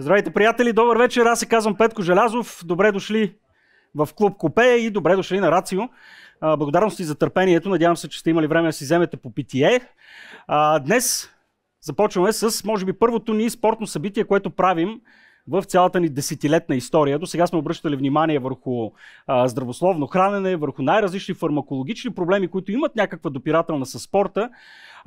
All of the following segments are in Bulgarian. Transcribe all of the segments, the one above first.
Здравейте, приятели! Добър вечер! Аз се казвам Петко Желязов. Добре дошли в клуб Копе и добре дошли на Рацио. Благодарности за търпението. Надявам се, че сте имали време да си вземете по питие. Днес започваме с, може би, първото ни спортно събитие, което правим в цялата ни десетилетна история. До сега сме обръщали внимание върху а, здравословно хранене, върху най-различни фармакологични проблеми, които имат някаква допирателна с спорта.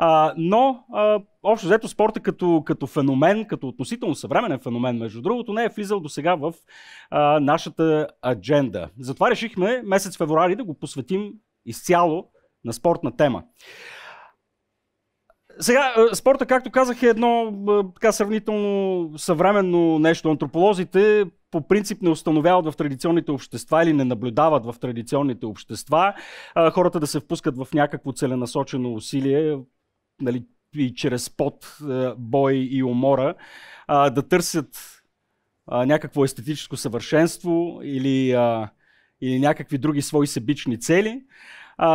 А, но а, общо взето спорта като, като феномен, като относително съвременен феномен, между другото, не е влизал до сега в а, нашата адженда. Затова решихме месец февруари да го посветим изцяло на спортна тема. Сега, спорта, както казах, е едно така сравнително съвременно нещо. Антрополозите по принцип не установяват в традиционните общества или не наблюдават в традиционните общества хората да се впускат в някакво целенасочено усилие, нали, и чрез пот, бой и умора, да търсят някакво естетическо съвършенство или, или някакви други свои себични цели.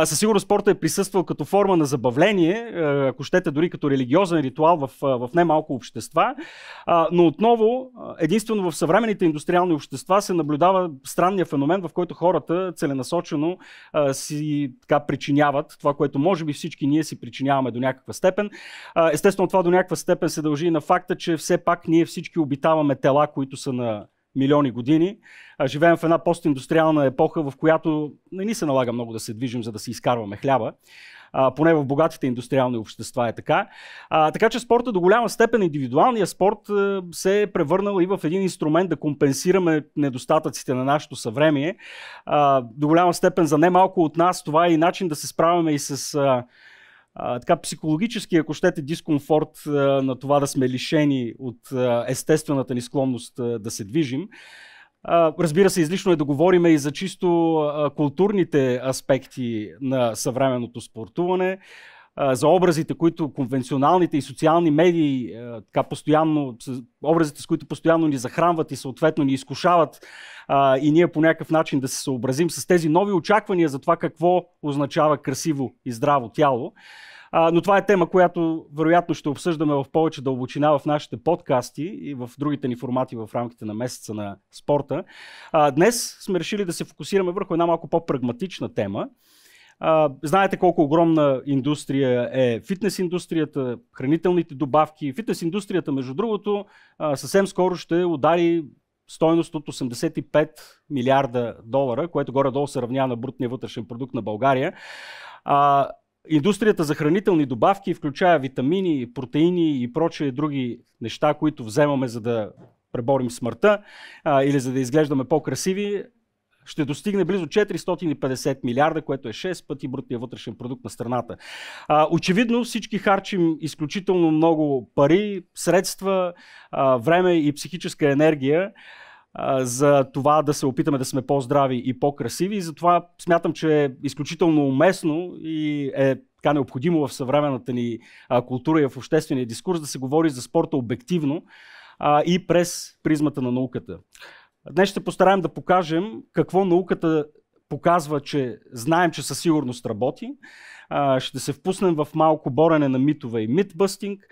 Със сигурност спорта е присъствал като форма на забавление, ако щете дори като религиозен ритуал в, в немалко общества. Но отново, единствено в съвременните индустриални общества се наблюдава странния феномен, в който хората целенасочено си така причиняват това, което може би всички ние си причиняваме до някаква степен. Естествено, това до някаква степен се дължи на факта, че все пак ние всички обитаваме тела, които са на милиони години. Живеем в една постиндустриална епоха, в която не ни се налага много да се движим, за да си изкарваме хляба. А, поне в богатите индустриални общества е така. А, така че спорта до голяма степен, индивидуалният спорт а, се е превърнал и в един инструмент да компенсираме недостатъците на нашето съвремие. А, до голяма степен за немалко от нас това е и начин да се справяме и с а, така психологически, ако щете, дискомфорт на това да сме лишени от естествената ни склонност да се движим. Разбира се, излишно е да говорим и за чисто културните аспекти на съвременното спортуване, за образите, които конвенционалните и социални медии, така постоянно, образите, с които постоянно ни захранват и съответно ни изкушават и ние по някакъв начин да се съобразим с тези нови очаквания за това какво означава красиво и здраво тяло. Но това е тема, която вероятно ще обсъждаме в повече дълбочина в нашите подкасти и в другите ни формати в рамките на месеца на спорта. Днес сме решили да се фокусираме върху една малко по-прагматична тема. Знаете колко огромна индустрия е фитнес индустрията, хранителните добавки. Фитнес индустрията, между другото, а, съвсем скоро ще удари стойност от 85 милиарда долара, което горе-долу се равнява на брутния вътрешен продукт на България. А, Индустрията за хранителни добавки включая витамини, протеини и прочие други неща, които вземаме за да преборим смъртта а, или за да изглеждаме по-красиви, ще достигне близо 450 милиарда, което е 6 пъти брутния вътрешен продукт на страната. А, очевидно всички харчим изключително много пари, средства, а, време и психическа енергия за това да се опитаме да сме по-здрави и по-красиви. И затова смятам, че е изключително уместно и е така необходимо в съвременната ни култура и в обществения дискурс да се говори за спорта обективно и през призмата на науката. Днес ще постараем да покажем какво науката показва, че знаем, че със сигурност работи. Ще се впуснем в малко борене на митове и митбъстинг.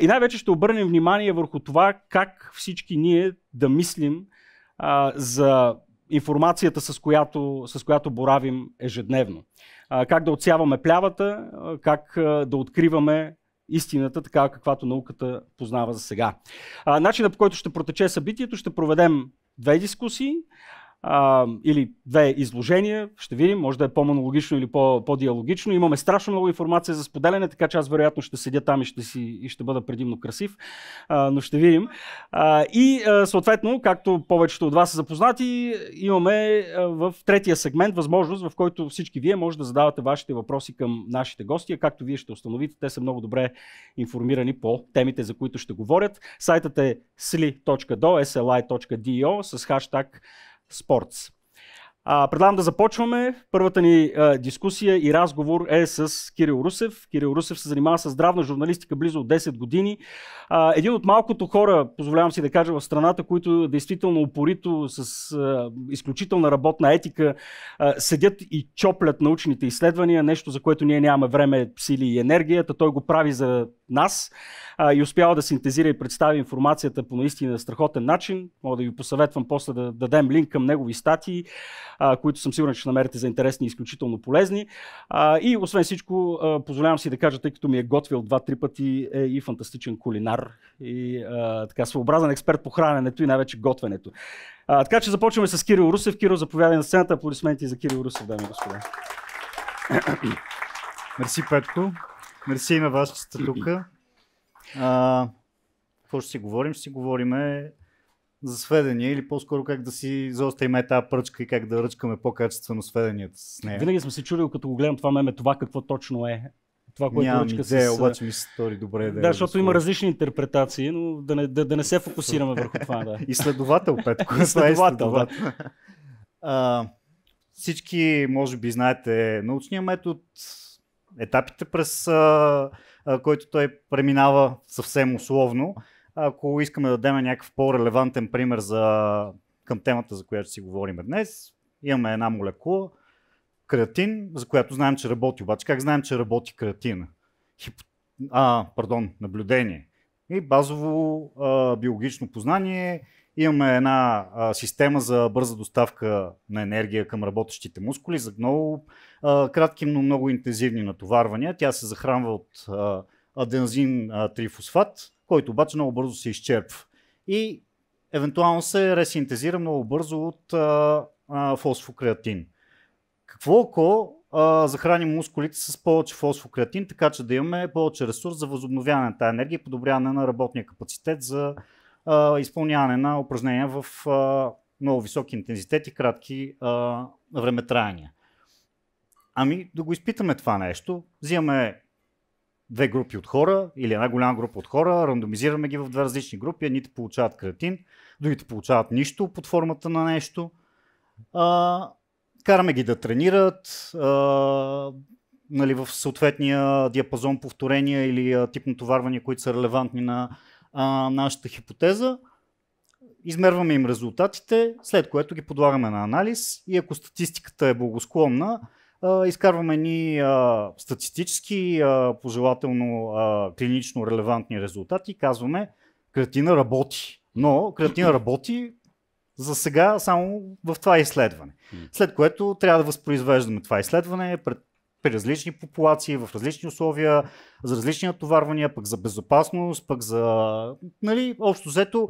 И най-вече ще обърнем внимание върху това как всички ние да мислим за информацията, с която, с която боравим ежедневно. Как да отсяваме плявата, как да откриваме истината, така каквато науката познава за сега. Начинът по който ще протече събитието, ще проведем две дискусии или две изложения, ще видим, може да е по-монологично или по-диалогично. Имаме страшно много информация за споделяне, така че аз вероятно ще седя там и ще, си, и ще бъда предимно красив, а, но ще видим. А, и а, съответно, както повечето от вас са запознати, имаме а, в третия сегмент възможност, в който всички вие може да задавате вашите въпроси към нашите гости, а както вие ще установите, те са много добре информирани по темите, за които ще говорят. Сайтът е sli.do, sli.do с хаштаг Sports. Предлагам да започваме. Първата ни а, дискусия и разговор е с Кирил Русев. Кирил Русев се занимава с здравна журналистика близо от 10 години. А, един от малкото хора, позволявам си да кажа, в страната, които действително упорито с а, изключителна работна етика а, седят и чоплят научните изследвания, нещо за което ние нямаме време, сили и енергията. Той го прави за нас а, и успява да синтезира и представи информацията по наистина страхотен начин. Мога да ви посъветвам после да дадем линк към негови статии, а, които съм сигурен, че ще намерите за интересни и изключително полезни. А, и освен всичко, а, позволявам си да кажа, тъй като ми е готвил два-три пъти, е и фантастичен кулинар и а, така своеобразен експерт по храненето и най-вече готвенето. А, така че започваме с Кирил Русев. Кирил, заповядай на сцената. Аплодисменти за Кирил Русев, дами и господа. Мерси, Петко. Мерси и на вас, че сте тук. Какво ще си говорим? Ще си говорим за сведения или по-скоро как да си заострим тази пръчка и как да ръчкаме по-качествено сведенията с нея. Винаги съм се чудил, като го гледам това меме, това какво точно е. Това, което Нямам ръчка идея, с... обаче ми се стори добре да Да, защото има различни интерпретации, но да не, да, да не се фокусираме върху това. Да. Изследовател, Петко. Изследовател, да. А, всички, може би, знаете научния метод, етапите през а, а, който той преминава съвсем условно. Ако искаме да дадем някакъв по-релевантен пример за, към темата, за която си говорим днес, имаме една молекула, креатин, за която знаем, че работи. Обаче как знаем, че работи креатин? Хип... А, пардон, наблюдение. И базово а, биологично познание. Имаме една а, система за бърза доставка на енергия към работещите мускули за много а, кратки, но много интензивни натоварвания. Тя се захранва от а, адензин а, трифосфат, който обаче много бързо се изчерпва. И евентуално се ресинтезира много бързо от а, а, фосфокреатин. Какво ако а, захраним мускулите с повече фосфокреатин, така че да имаме повече ресурс за възобновяване на тази енергия и подобряване на работния капацитет за а, изпълняване на упражнения в а, много високи интензитети, кратки а, времетраяния. Ами да го изпитаме това нещо. Взимаме две групи от хора или една голяма група от хора, рандомизираме ги в две различни групи, едните получават креатин, другите получават нищо под формата на нещо. А, караме ги да тренират а, нали, в съответния диапазон повторения или а, тип натоварвания, които са релевантни на а, нашата хипотеза. Измерваме им резултатите, след което ги подлагаме на анализ и ако статистиката е благосклонна, изкарваме ни а, статистически, а, пожелателно а, клинично релевантни резултати и казваме креатина работи. Но креатина работи за сега само в това изследване. След което трябва да възпроизвеждаме това изследване пред, при различни популации, в различни условия, за различни натоварвания, пък за безопасност, пък за... Нали, общо взето,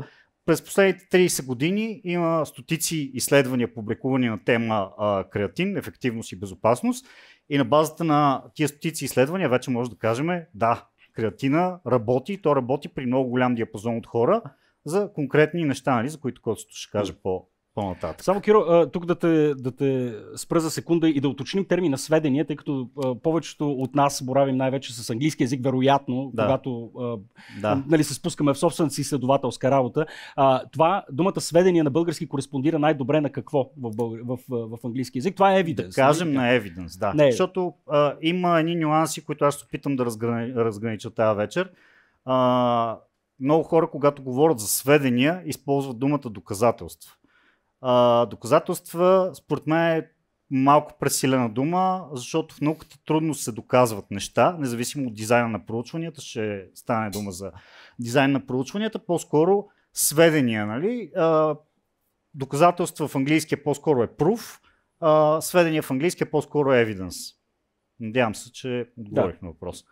през последните 30 години има стотици изследвания, публикувани на тема а, креатин, ефективност и безопасност. И на базата на тия стотици изследвания вече може да кажем, да, креатина работи, то работи при много голям диапазон от хора за конкретни неща, нали, за които Костито ще каже по, по-нататък. Само, Киро, тук да те, да те спра за секунда и да уточним термина сведения, тъй като повечето от нас боравим най-вече с английски язик, вероятно, да. когато да. Нали, се спускаме в собствената си изследователска работа. Това, думата сведения на български кореспондира най-добре на какво в, българ... в, в, в английски язик? Това е evidence. Да кажем нали? на evidence, да. Не. Защото а, има едни нюанси, които аз опитам да разграни... разгранича тази вечер. А, много хора, когато говорят за сведения, използват думата доказателства. А, доказателства, според мен е малко пресилена дума, защото в науката трудно се доказват неща, независимо от дизайна на проучванията, ще стане дума за дизайн на проучванията, по-скоро сведения, нали? А, доказателства в английски е по-скоро е proof, а, сведения в английски е по-скоро evidence. Надявам се, че отговорих да. на въпрос.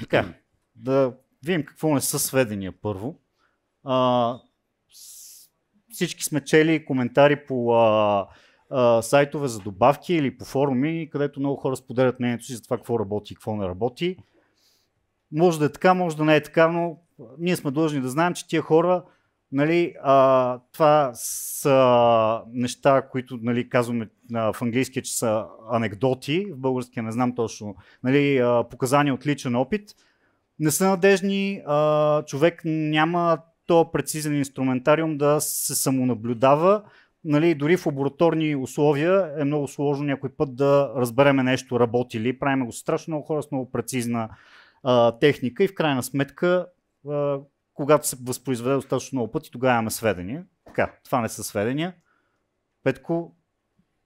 Така, да видим какво не са сведения първо. А, всички сме чели коментари по а, а, сайтове за добавки или по форуми, където много хора споделят мнението си за това какво работи и какво не работи. Може да е така, може да не е така, но ние сме длъжни да знаем, че тия хора, нали, а, това са неща, които нали, казваме а, в английски, че са анекдоти, в българския не знам точно, нали, а, показания от личен опит, не са надежни, а, човек няма то прецизен инструментариум да се самонаблюдава нали, дори в лабораторни условия е много сложно някой път да разбереме нещо работи ли. Правим го страшно много хора с много прецизна а, техника и в крайна сметка, а, когато се възпроизведе достатъчно много пъти, тогава имаме сведения. Така, това не са сведения. Петко,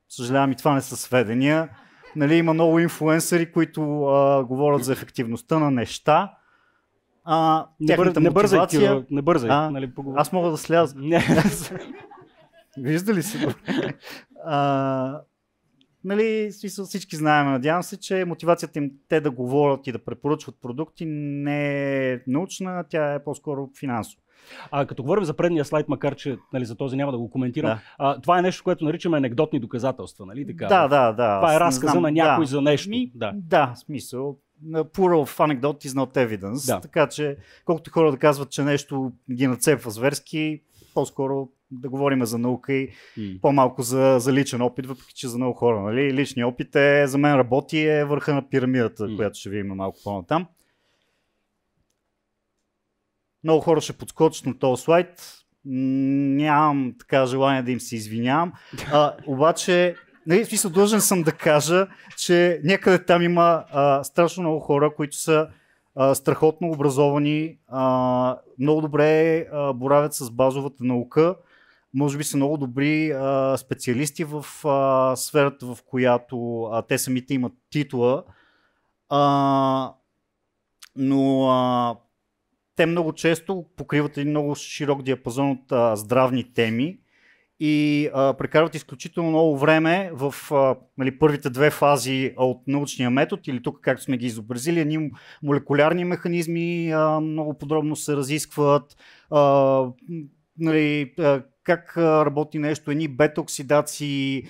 съжалявам и това не са сведения. Нали, има много инфлуенсъри, които а, говорят за ефективността на неща. А, Не, бър, не бързай. Киро, не бързай. А, нали, поговор... Аз мога да сляза. Вижда ли си а, нали, всички знаем, надявам се, че мотивацията им те да говорят и да препоръчват продукти не е научна, тя е по-скоро финансова. А като говорим за предния слайд, макар че нали, за този няма да го коментирам, Да. а, това е нещо, което наричаме анекдотни доказателства. Нали, така? Да, да, да. Това е разказа знам, на някой да. за нещо. Ми, Да. да, смисъл. На Plural of anecdote is not evidence. Да. Така че, колкото хора да казват, че нещо ги нацепва зверски, по-скоро да говорим за наука и М. по-малко за, за личен опит, въпреки че за много хора. Нали? Личният опит е, за мен работи, е върха на пирамидата, М. която ще видим малко по-натам. Много хора ще подскочат на този слайд. Нямам така желание да им се извинявам. А, обаче, нали, в смисъл, длъжен съм да кажа, че някъде там има а, страшно много хора, които са а, страхотно образовани, а, много добре а, боравят с базовата наука, може би са много добри а, специалисти в а, сферата, в която а, те самите имат титла, а, но а, те много често покриват един много широк диапазон от а, здравни теми и а, прекарват изключително много време в а, нали, първите две фази от научния метод или тук както сме ги изобразили, едни молекулярни механизми а, много подробно се разискват, а, нали, а, как работи нещо, едни бета-оксидации,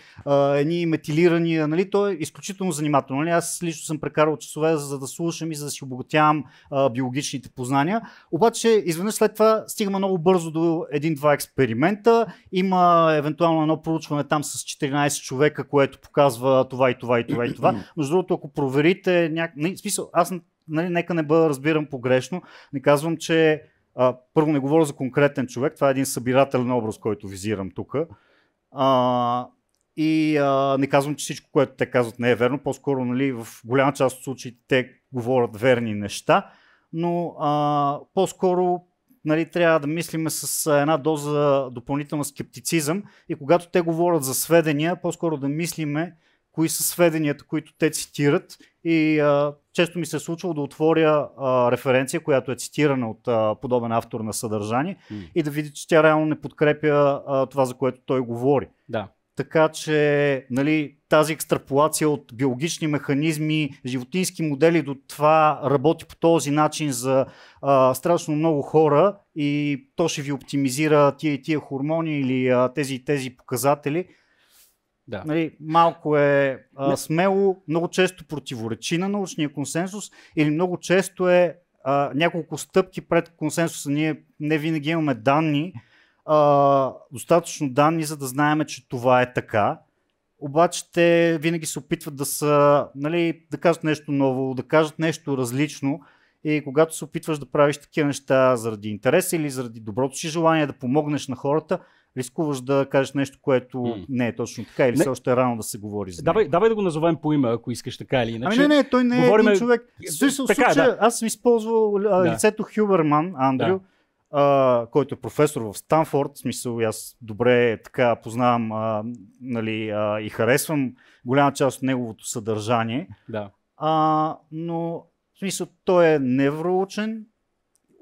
едни метилирания, нали, то е изключително занимателно. Нали? Аз лично съм прекарал часове за да слушам и за да си обогатявам биологичните познания. Обаче, изведнъж след това стигаме много бързо до един-два експеримента. Има евентуално едно проучване там с 14 човека, което показва това и това и това и това. Между другото, ако проверите, няк... не, смисъл, аз нали, нека не бъда разбирам погрешно, не казвам, че а, първо не говоря за конкретен човек, това е един събирателен образ, който визирам тук. И а, не казвам, че всичко, което те казват не е верно, по-скоро нали, в голяма част от случаите те говорят верни неща, но а, по-скоро нали, трябва да мислиме с една доза допълнителна скептицизъм. И когато те говорят за сведения, по-скоро да мислиме кои са сведенията, които те цитират и а, често ми се е случвало да отворя а, референция, която е цитирана от а, подобен автор на съдържание М. и да види, че тя реално не подкрепя а, това, за което той говори. Да. Така че нали, тази екстраполация от биологични механизми, животински модели до това работи по този начин за а, страшно много хора и то ще ви оптимизира тия и тия хормони или а, тези и тези показатели. Да. Нали, малко е а, смело, много често противоречи на научния консенсус или много често е а, няколко стъпки пред консенсуса. Ние не винаги имаме данни, а, достатъчно данни, за да знаем, че това е така. Обаче те винаги се опитват да са, нали, да кажат нещо ново, да кажат нещо различно. И когато се опитваш да правиш такива неща заради интерес или заради доброто си желание да помогнеш на хората, рискуваш да кажеш нещо, което не е точно така или Не. все още е рано да се говори за Давай, него. давай да го назовем по име, ако искаш така или иначе. Ами не, не, той не е говориме- един човек. В смисъл, Така е, случая, да. аз съм използвал а, Да. лицето Хюберман, Андрю, а, който е професор в Станфорд. В смисъл, аз добре така познавам а, нали, а, и харесвам голяма част от неговото съдържание. Да. А, но в смисъл, той е невроучен,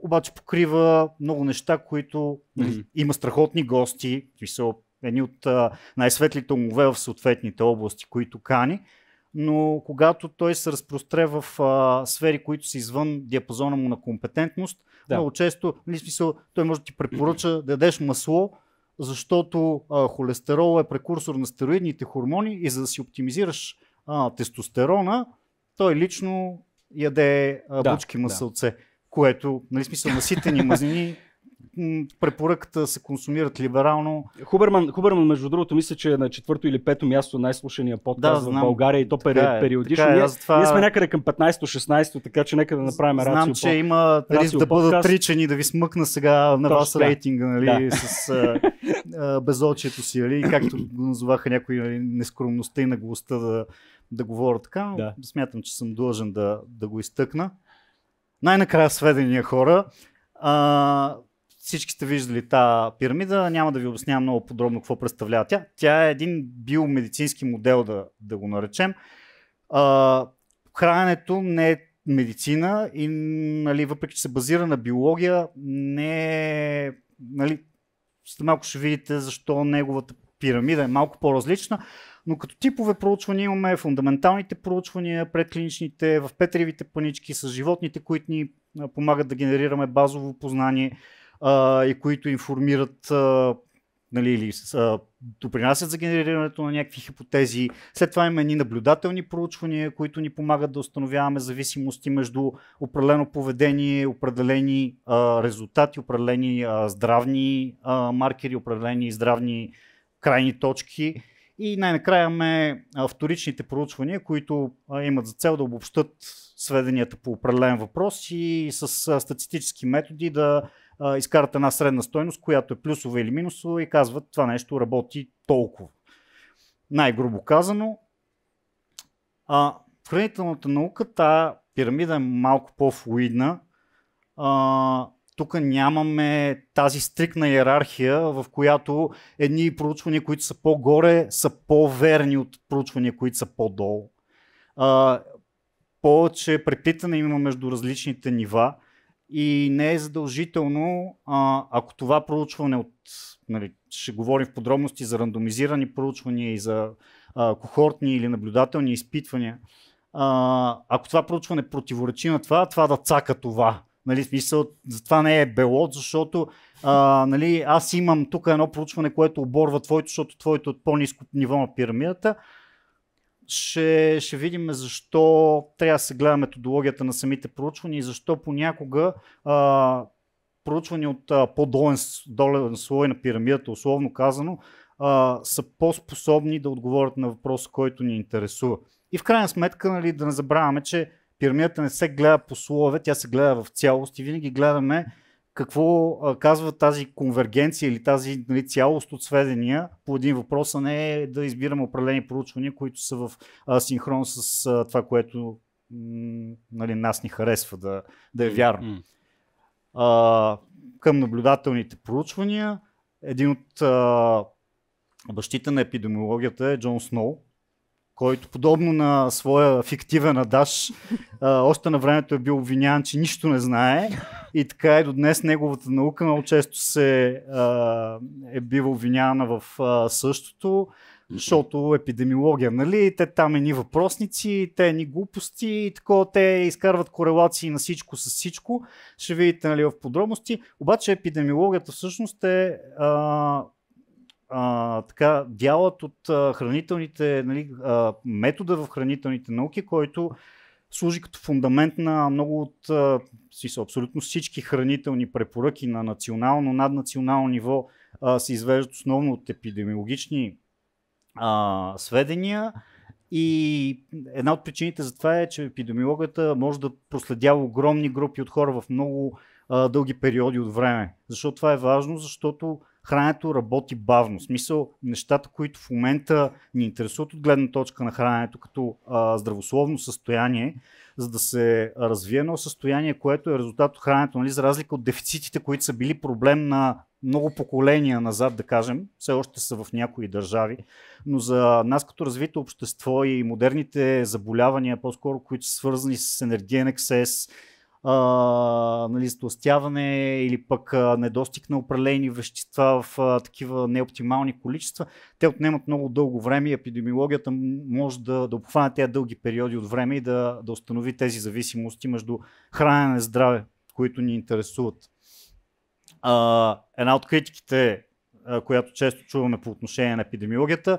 обаче покрива много неща, които Мгм. има страхотни гости, едни от най-светлите умове в съответните области, които кани, но когато той се разпростре в а, сфери, които са извън диапазона му на компетентност, Да. много често, нали, в смисъл, той може да ти препоръча да ядеш масло, защото а, холестерол е прекурсор на стероидните хормони и за да си оптимизираш а, тестостерона, той лично яде а, Да, бучки да. Което, нали, смисъл, наситени мазнини препоръката се консумират либерално. Хуберман, Хуберман, между другото, мисля, че е на четвърто или пето място най-слушания подкаст да, в България и то пери, е, периодично. Е, ние, това... ние сме някъде към 15-16, така че нека да направим Знам, рацио че по... има риск да бъдат тричани, да ви смъкна сега на вас рейтинга, нали, да. с а, а, безочието си, нали, както го назоваха някои нали, нескромността и наглостта да, да говоря така. Да. Смятам, че съм длъжен да, да го изтъкна. Най-накрая сведения хора. А, всички сте виждали тази пирамида, няма да ви обяснявам много подробно какво представлява тя. Тя е един биомедицински модел, да, да го наречем. А, храненето не е медицина и нали, въпреки, че се базира на биология, не е... Нали, малко ще видите защо неговата пирамида е малко по-различна, но като типове проучвания имаме фундаменталните проучвания, предклиничните, в петривите панички с животните, които ни помагат да генерираме базово познание а, и които информират а, нали, или а, допринасят за генерирането на някакви хипотези. След това има едни наблюдателни проучвания, които ни помагат да установяваме зависимости между определено поведение, определени а, резултати, определени а, здравни а, маркери, определени здравни крайни точки. И най-накрая имаме вторичните проучвания, които имат за цел да обобщат сведенията по определен въпрос и с статистически методи да изкарат една средна стойност, която е плюсова или минусова и казват това нещо работи толкова. Най-грубо казано, а, в хранителната наука тази пирамида е малко по-флуидна. Тук нямаме тази стрикна иерархия, в която едни проучвания, които са по-горе, са по-верни от проучвания, които са по-долу. А, повече преплитане има между различните нива и не е задължително, а, ако това проучване от, нали, ще говорим в подробности за рандомизирани проучвания и за а, кохортни или наблюдателни изпитвания, а, ако това проучване противоречи на това, това да цака това. Нали, смисъл, затова не е белот, защото а, нали, аз имам тук едно проучване, което оборва твоето, защото твоето е от по-низко ниво на пирамидата ще, ще видим защо трябва да се гледа методологията на самите проучвания и защо понякога а, проучвания от а, по-долен долен слой на пирамидата, условно казано, а, са по-способни да отговорят на въпроса, който ни интересува. И в крайна сметка, нали, да не забравяме, че пирамидата не се гледа по слове, тя се гледа в цялост и винаги гледаме какво а, казва тази конвергенция или тази нали, цялост от сведения по един въпрос, а не е да избираме определени проучвания, които са в а, синхрон с а, това, което м, нали, нас ни харесва да, да е вярно. А, към наблюдателните проучвания, един от а, бащите на епидемиологията е Джон Сноу, който подобно на своя фиктивен адаш, още на времето е бил обвиняван, че нищо не знае. И така и до днес неговата наука много често се а, е бива обвинявана в а, същото, защото епидемиология, нали, те там ни въпросници, те ни глупости и такова, те изкарват корелации на всичко с всичко, ще видите нали, в подробности, обаче епидемиологията всъщност е а, а, така, дялът от а, хранителните, нали, а, метода в хранителните науки, който служи като фундамент на много от са абсолютно всички хранителни препоръки на национално, наднационално ниво а, се извеждат основно от епидемиологични а, сведения. И една от причините за това е, че епидемиологията може да проследява огромни групи от хора в много а, дълги периоди от време. Защо това е важно? Защото храненето работи бавно. В смисъл, нещата, които в момента ни интересуват от гледна точка на храненето като а, здравословно състояние, за да се развие едно състояние, което е резултат от храненето, нали, за разлика от дефицитите, които са били проблем на много поколения назад, да кажем, все още са в някои държави, но за нас като развито общество и модерните заболявания, по-скоро, които са свързани с енергиен ексес, нали, стластяване или пък а, недостиг на определени вещества в а, такива неоптимални количества, те отнемат много дълго време и епидемиологията може да, да обхване тези дълги периоди от време и да, да установи тези зависимости между хранене и здраве, които ни интересуват. А, една от критиките, а, която често чуваме по отношение на епидемиологията,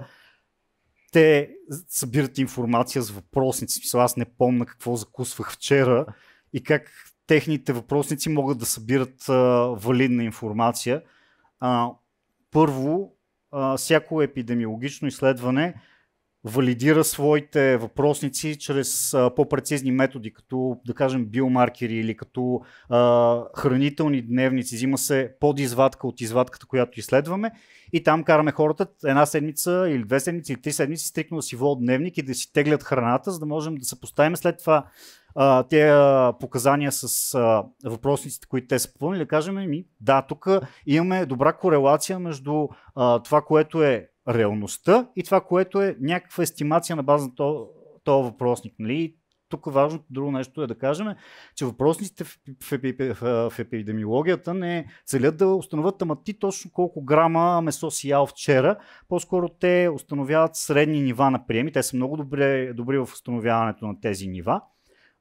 те събират информация с въпросници. Аз не помня какво закусвах вчера и как техните въпросници могат да събират а, валидна информация. А, първо, а, всяко епидемиологично изследване валидира своите въпросници чрез а, по-прецизни методи, като да кажем биомаркери или като а, хранителни дневници. Взима се подизвадка от извадката, която изследваме и там караме хората една седмица или две седмици или три седмици стрикно да си водят дневник и да си теглят храната, за да можем да съпоставим след това тези показания с а, въпросниците, които те са попълнили, да кажем, ми, да, тук имаме добра корелация между а, това, което е реалността и това, което е някаква естимация на база на този въпросник. Нали? Тук важното друго нещо е да кажем, че въпросниците в, в, в, в епидемиологията не целят да установят ама ти точно колко грама месо си ял вчера. По-скоро те установяват средни нива на приеми. Те са много добри, добри в установяването на тези нива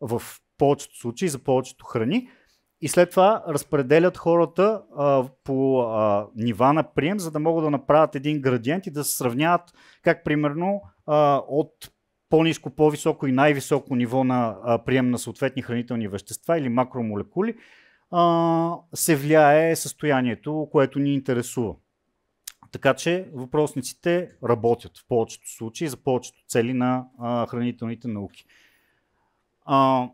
в повечето случаи за повечето храни. И след това разпределят хората а, по а, нива на прием, за да могат да направят един градиент и да се сравняват как примерно а, от по-низко, по-високо и най-високо ниво на а, прием на съответни хранителни вещества или макромолекули а, се влияе състоянието, което ни интересува. Така че въпросниците работят в повечето случаи за повечето цели на а, хранителните науки. А,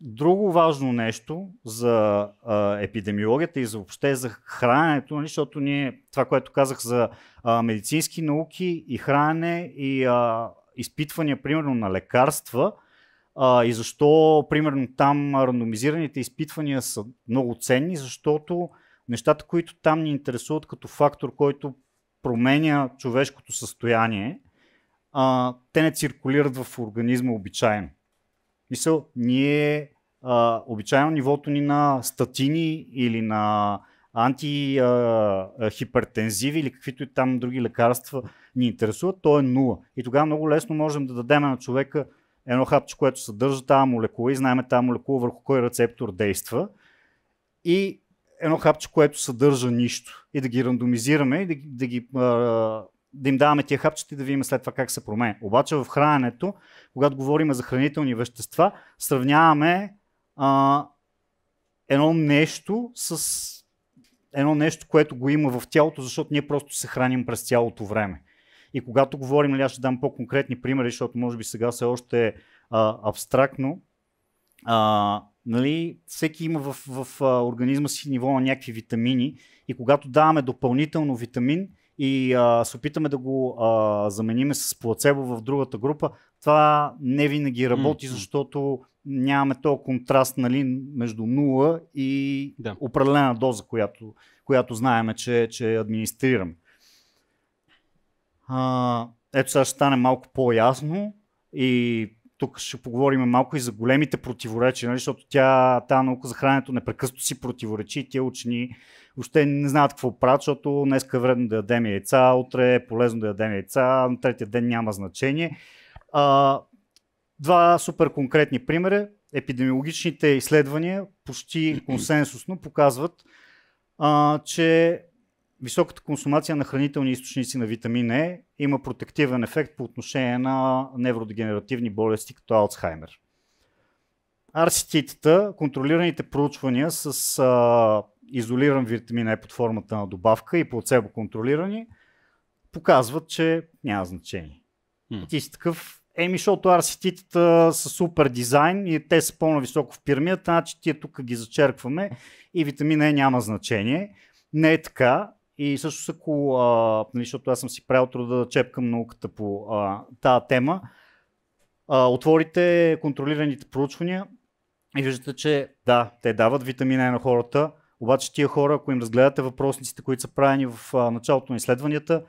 друго важно нещо за а, епидемиологията и за въобще за храненето, нали, защото ние, това, което казах за а, медицински науки и хранене и а, изпитвания, примерно на лекарства, а, и защо, примерно, там рандомизираните изпитвания са много ценни, защото нещата, които там ни интересуват като фактор, който променя човешкото състояние, а, те не циркулират в организма обичайно. Мисъл, ние а, обичайно нивото ни на статини или на антихипертензиви или каквито и там други лекарства ни интересуват, то е нула. И тогава много лесно можем да дадем на човека едно хапче, което съдържа тази молекула и знаем тази молекула върху кой рецептор действа. И едно хапче, което съдържа нищо. И да ги рандомизираме и да, да ги да им даваме тия хапчета и да видим след това как се променя. Обаче в храненето, когато говорим за хранителни вещества, сравняваме а, едно нещо с едно нещо, което го има в тялото, защото ние просто се храним през цялото време. И когато говорим, аз ще дам по-конкретни примери, защото може би сега се още е абстрактно, а, нали, всеки има в, в, в организма си ниво на някакви витамини и когато даваме допълнително витамин, и а, се опитаме да го а, замениме с плацебо в другата група, това не винаги работи, mm-hmm. защото нямаме този контраст нали, между 0 и да. определена доза, която, която знаеме, че, че администрирам. А, ето сега ще стане малко по-ясно и тук ще поговорим малко и за големите противоречия, нали, защото тя, тази наука за храненето непрекъснато си противоречи и тия учени въобще не знаят какво правят, защото днес е вредно да ядем яйца, утре е полезно да ядем яйца, на третия ден няма значение. А, два супер конкретни примера. Епидемиологичните изследвания почти консенсусно показват, а, че високата консумация на хранителни източници на витамин Е има протективен ефект по отношение на невродегенеративни болести като Алцхаймер. RCT-тата, контролираните проучвания с а, изолиран витамин Е под формата на добавка и плацебо контролирани, показват, че няма значение. Mm. Ти си такъв, еми, защото RCT-тата са супер дизайн и те са по-нависоко в пирамидата, значи тия тук ги зачеркваме и витамин Е няма значение. Не е така. И също ако, а, нали, защото аз съм си правил труда да чепкам науката по а, тази тема, а, отворите контролираните проучвания и виждате, че да, те дават витамина Е на хората, обаче тия хора, ако им разгледате въпросниците, които са правени в а, началото на изследванията,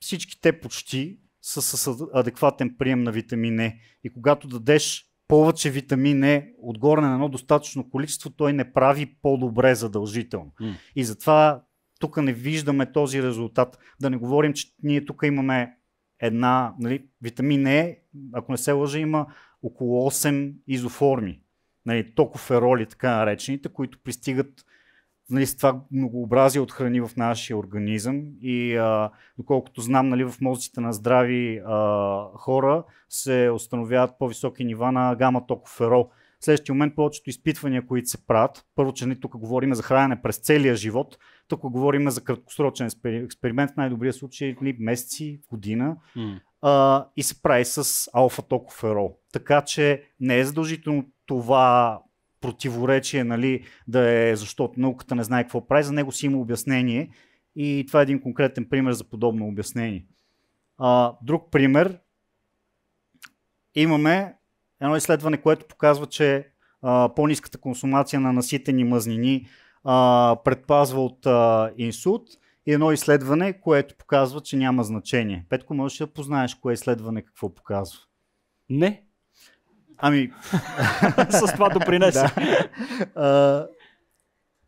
всички те почти са с адекватен прием на витамин Е. И когато дадеш повече витамин Е отгоре на едно достатъчно количество, той не прави по-добре задължително. Mm. И затова тук не виждаме този резултат. Да не говорим, че ние тук имаме една, нали, витамин Е, ако не се лъжа, има около 8 изоформи. Нали, токофероли, така наречените, които пристигат нали, с това многообразие от храни в нашия организъм и а, доколкото знам, нали, в мозъците на здрави а, хора се установяват по-високи нива на гама токоферол. В следващия момент повечето изпитвания, които се правят, първо, че тук говорим за хранене през целия живот, тук говорим за краткосрочен експеримент, в най-добрия случай нали, месеци, година, mm. а, и се прави с алфа токоферол. Така че не е задължително това противоречие, нали, да е защото науката не знае какво прави, за него си има обяснение и това е един конкретен пример за подобно обяснение. А, друг пример. Имаме едно изследване, което показва, че а, по-низката консумация на наситени мъзнини а, предпазва от а, инсулт и едно изследване, което показва, че няма значение. Петко, можеш да познаеш кое изследване какво показва? Не. Ами... С това допринесе. да.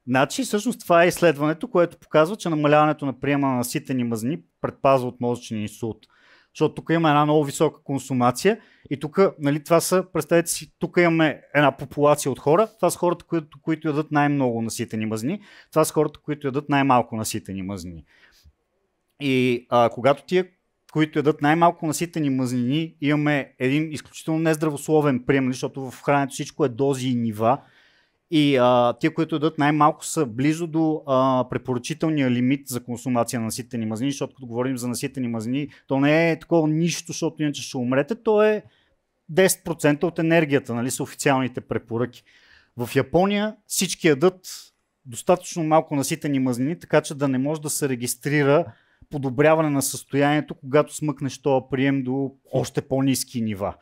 Значи, всъщност това е изследването, което показва, че намаляването на приема на наситени мазнини предпазва от мозъчен инсулт. Защото тук има една много висока консумация и тук, нали, това са, представете си, тук имаме една популация от хора. Това са хората, които, които ядат най-много наситени мазнини. Това са хората, които ядат най-малко наситени мазнини. И а, когато тия, които ядат най-малко наситени мазнини, имаме един изключително нездравословен прием, нали, защото в храненето всичко е дози и нива. И а, тия, които дадат най-малко са близо до а, препоръчителния лимит за консумация на наситени мазнини, защото като говорим за наситени мазнини, то не е такова нищо, защото иначе ще умрете, то е 10% от енергията, нали, са официалните препоръки. В Япония всички ядат достатъчно малко наситени мазнини, така че да не може да се регистрира подобряване на състоянието, когато смъкнеш този прием до още по-низки нива.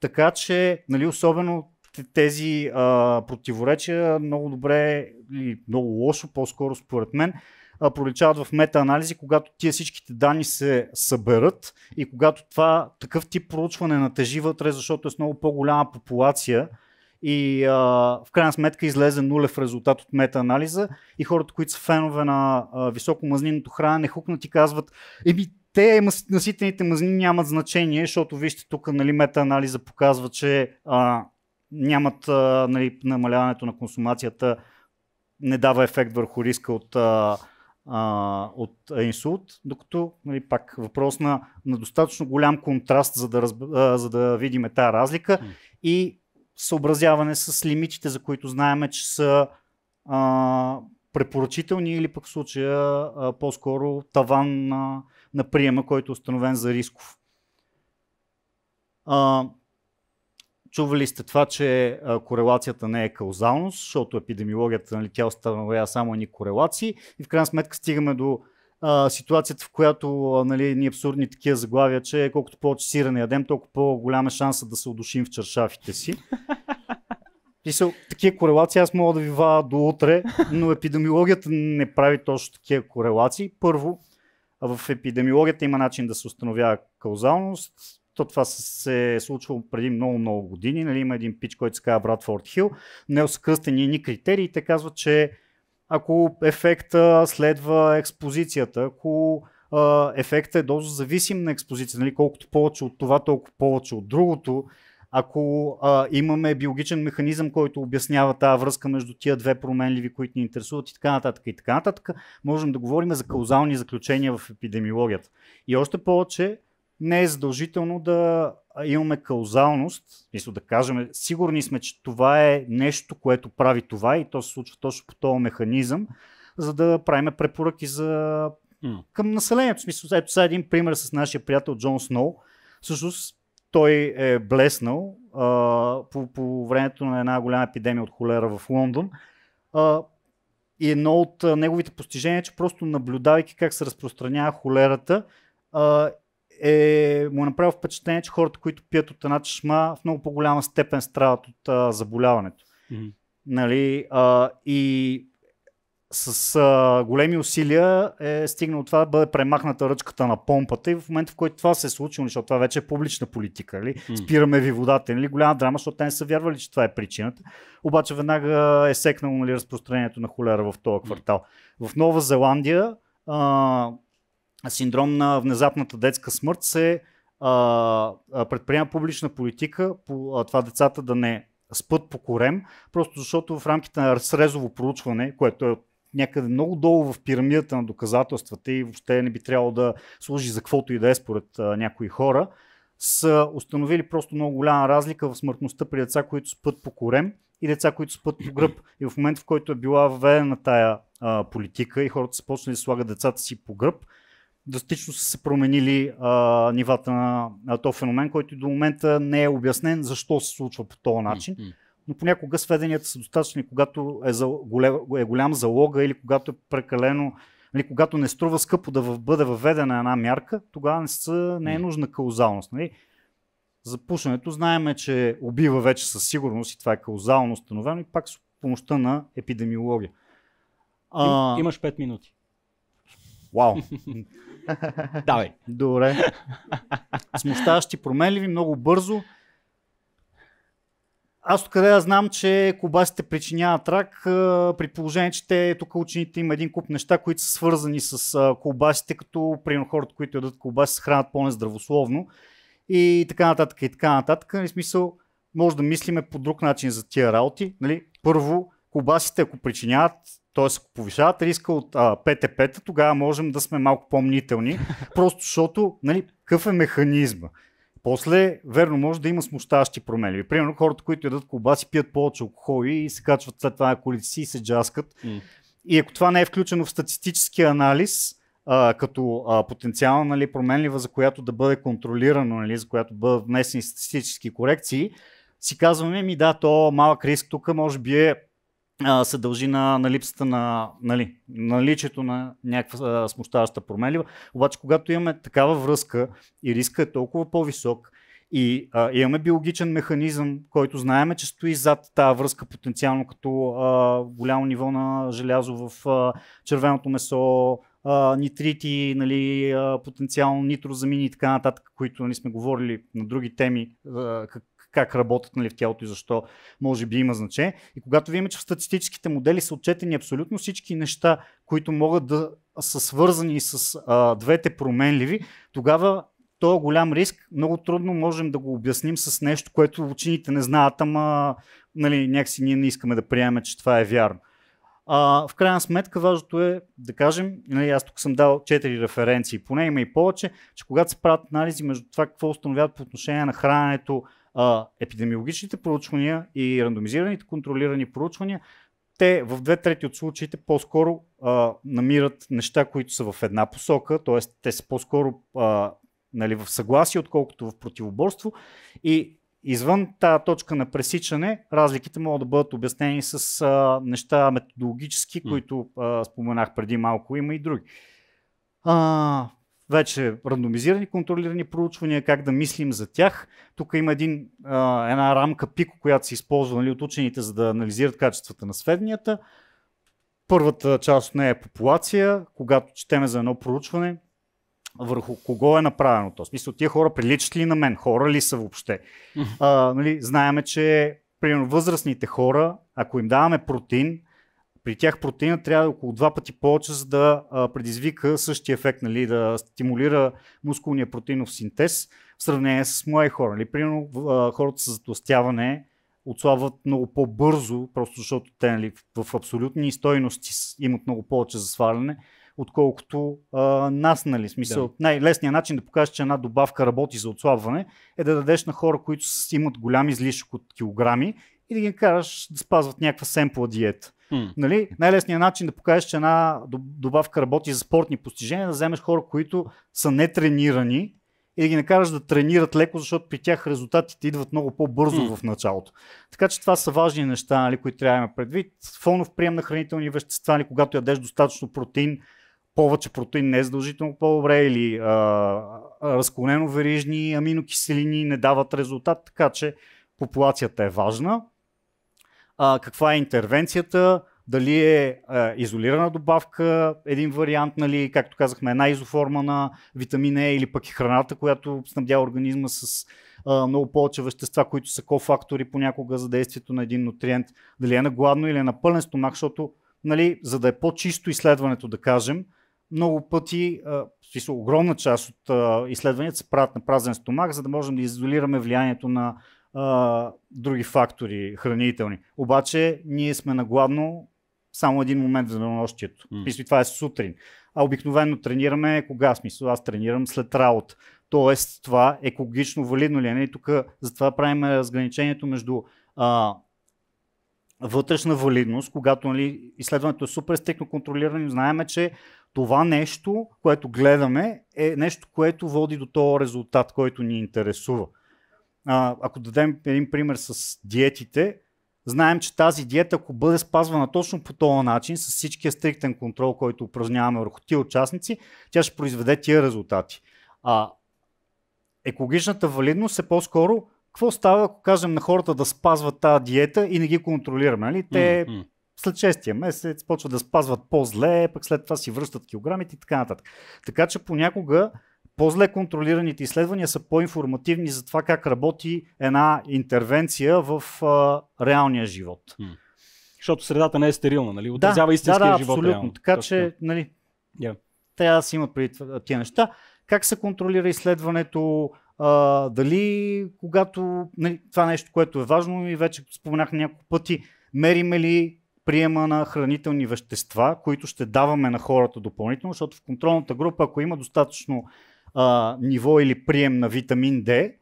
Така че, нали, особено тези а, противоречия много добре или много лошо, по-скоро според мен, а, проличават в метаанализи, когато тия всичките данни се съберат и когато това такъв тип проучване натежи вътре, защото е с много по-голяма популация и а, в крайна сметка излезе нулев резултат от метаанализа и хората, които са фенове на а, високомазниното хранене, хукнат и казват, еми те наситените мазнини нямат значение, защото вижте тук нали, метаанализа показва, че а, нямат а, нали, намаляването на консумацията, не дава ефект върху риска от, а, а, от инсулт, докато нали, пак въпрос на, на достатъчно голям контраст, за да, разб... а, за да видим тази разлика mm. и съобразяване с лимитите, за които знаем, че са а, препоръчителни или пък в случая а, по-скоро таван на, на приема, който е установен за рисков. А, Чували сте това, че а, корелацията не е каузалност, защото епидемиологията, нали, тя установява само едни корелации и в крайна сметка стигаме до а, ситуацията, в която а, нали, ни абсурдни такива заглавия, че колкото повече сирене ядем, толкова по-голяма е шанса да се удушим в чершафите си. са, такива корелации аз мога да ви вада до утре, но епидемиологията не прави точно такива корелации. Първо, в епидемиологията има начин да се установява каузалност, то това се е случвало преди много-много години. Нали, има един пич, който се казва Братфорд Хил. Не са кръстени ни критерии. Те казват, че ако ефекта следва експозицията, ако а, ефектът е доза зависим на експозицията, нали, колкото повече от това, толкова повече от другото, ако а, имаме биологичен механизъм, който обяснява тази връзка между тия две променливи, които ни интересуват и така нататък и така нататък, можем да говорим за каузални заключения в епидемиологията. И още повече, не е задължително да имаме каузалност, мисля да кажем, сигурни сме, че това е нещо, което прави това и то се случва точно по този механизъм, за да правим препоръки за... към населението. В смисъл, ето сега един пример с нашия приятел Джон Сноу. Всъщност той е блеснал а, по, по времето на една голяма епидемия от холера в Лондон. А, и едно от неговите постижения е, че просто наблюдавайки как се разпространява холерата, а, е, му е направил впечатление, че хората, които пият от една чешма, в много по-голяма степен страдат от а, заболяването. Mm-hmm. Нали, а, и с а, големи усилия е стигнал това да бъде премахната ръчката на помпата и в момента в който това се е случило, защото това вече е публична политика, нали? Mm. спираме ви водата, нали? голяма драма, защото те не са вярвали, че това е причината. Обаче веднага е секнало нали, разпространението на холера в този квартал. Mm. В Нова Зеландия а, синдром на внезапната детска смърт се а, предприема публична политика по а, това децата да не спът по корем, просто защото в рамките на срезово проучване, което е някъде много долу в пирамидата на доказателствата и въобще не би трябвало да служи за каквото и да е според а, някои хора, са установили просто много голяма разлика в смъртността при деца, които спът по корем и деца, които спът по гръб. И в момента, в който е била въведена тая а, политика и хората са почнали да слагат децата си по гръб, драстично са се променили а, нивата на, на този феномен, който до момента не е обяснен защо се случва по този начин. Но понякога сведенията са достатъчни, когато е, за, е голям залога или когато е прекалено Нали, когато не струва скъпо да бъде въведена една мярка, тогава не, са, не е нужна каузалност. Нали? За пушенето знаеме, че убива вече със сигурност и това е каузално установено и пак с помощта на епидемиология. А... Им, имаш 5 минути. Вау. Давай. Добре. Смущаващи променливи, много бързо. Аз къде я знам, че колбасите причиняват рак, при положение, че те, тук учените има един куп неща, които са свързани с колбасите, като примерно хората, които ядат колбаси, се хранят по-нездравословно и така нататък и така нататък. Нали, смисъл, може да мислиме по друг начин за тия работи. Нали? Първо, колбасите, ако причиняват, т.е. ако повишават риска от а, ПТП-та, тогава можем да сме малко по-мнителни, просто защото, нали, какъв е механизма? После, верно, може да има смущаващи промени. Примерно хората, които ядат колбаси, пият повече алкохол и се качват след това на колите си и се джаскат. Mm. И ако това не е включено в статистическия анализ, а, като а, потенциална нали, променлива, за която да бъде контролирано, нали, за която бъдат внесени статистически корекции, си казваме, ми да, то малък риск тук може би е а, се дължи на, на липсата на нали, наличието на някаква смущаваща променлива. Обаче, когато имаме такава връзка и риска е толкова по-висок и а, имаме биологичен механизъм, който знаеме, че стои зад тази връзка потенциално като а, голямо ниво на желязо в а, червеното месо, а, нитрити, нали, а, потенциално нитрозамини и така нататък, които нали, сме говорили на други теми, а, как, как работят нали, в тялото и защо може би има значение. И когато видим, че в статистическите модели са отчетени абсолютно всички неща, които могат да са свързани с а, двете променливи, тогава този голям риск много трудно можем да го обясним с нещо, което учените не знаят, ама нали, някакси ние не искаме да приемем, че това е вярно. А, в крайна сметка важното е да кажем, нали, аз тук съм дал 4 референции, поне има и повече, че когато се правят анализи между това какво установяват по отношение на храненето, а, епидемиологичните проучвания и рандомизираните контролирани проучвания, те в две трети от случаите по-скоро а, намират неща, които са в една посока, т.е. те са по-скоро а, нали, в съгласие, отколкото в противоборство. И извън тази точка на пресичане, разликите могат да бъдат обяснени с а, неща методологически, които а, споменах преди малко. Има и други. А, вече рандомизирани, контролирани проучвания, как да мислим за тях. Тук има един, а, една рамка пико, която се използва нали, от учените, за да анализират качествата на сведенията. Първата част от нея е популация, когато четеме за едно проучване, върху кого е направено то. В смисъл, тия хора приличат ли на мен? Хора ли са въобще? А, нали, знаеме, че примерно възрастните хора, ако им даваме протеин, при тях протеина трябва около два пъти повече, за да предизвика същия ефект, нали, да стимулира мускулния протеинов синтез в сравнение с млади хора. Нали. Примерно хората с затластяване отслабват много по-бързо, просто защото те нали, в, в абсолютни стойности имат много повече за сваляне, отколкото а, нас. Нали. Смисъл, да. Най-лесният начин да покажеш, че една добавка работи за отслабване е да дадеш на хора, които имат голям излишък от килограми и да ги караш да спазват някаква семпла диета. Mm. Нали? Най-лесният начин да покажеш, че една добавка работи за спортни постижения, е да вземеш хора, които са нетренирани и да ги накараш да тренират леко, защото при тях резултатите идват много по-бързо mm. в началото. Така че това са важни неща, нали, които трябва да имаме предвид. Фонов прием на хранителни вещества, нали, когато ядеш достатъчно протеин, повече протеин не е задължително по-добре или а, разклонено верижни аминокиселини не дават резултат, така че популацията е важна а, каква е интервенцията, дали е а, изолирана добавка, един вариант, нали, както казахме, една изоформа на витамин Е или пък и храната, която снабдява организма с а, много повече вещества, които са кофактори понякога за действието на един нутриент, дали е на гладно или е на пълен стомах, защото нали, за да е по-чисто изследването, да кажем, много пъти, смисъл, огромна част от изследванията се правят на празен стомах, за да можем да изолираме влиянието на а, други фактори хранителни. Обаче ние сме нагладно само един момент в денонощието. Mm. това е сутрин. А обикновено тренираме кога? Смисъл, аз тренирам след работа. Тоест, това екологично валидно ли е? Нали? Тук затова правим разграничението между а, вътрешна валидност, когато нали, изследването е супер стрикно контролирано, знаеме, че това нещо, което гледаме, е нещо, което води до този резултат, който ни интересува. А, ако дадем един пример с диетите, знаем, че тази диета, ако бъде спазвана точно по този начин, с всичкия стриктен контрол, който упражняваме върху тия участници, тя ще произведе тия резултати. А екологичната валидност е по-скоро какво става, ако кажем на хората да спазват тази диета и не ги контролираме? Нали? Те mm-hmm. след 6 месец почват да спазват по-зле, пък след това си връщат килограмите и така нататък. Така че понякога по-зле контролираните изследвания са по-информативни за това как работи една интервенция в а, реалния живот. Mm. Защото средата не е стерилна, нали? Отразява да, истинския да, да, живот. Абсолютно. Реално. Така Точно. че, нали, yeah. трябва да си имат преди тия неща. Как се контролира изследването? А, дали когато нали, това нещо, което е важно и вече споменах няколко пъти, мериме ли приема на хранителни вещества, които ще даваме на хората допълнително, защото в контролната група, ако има достатъчно а, ниво или прием на витамин D,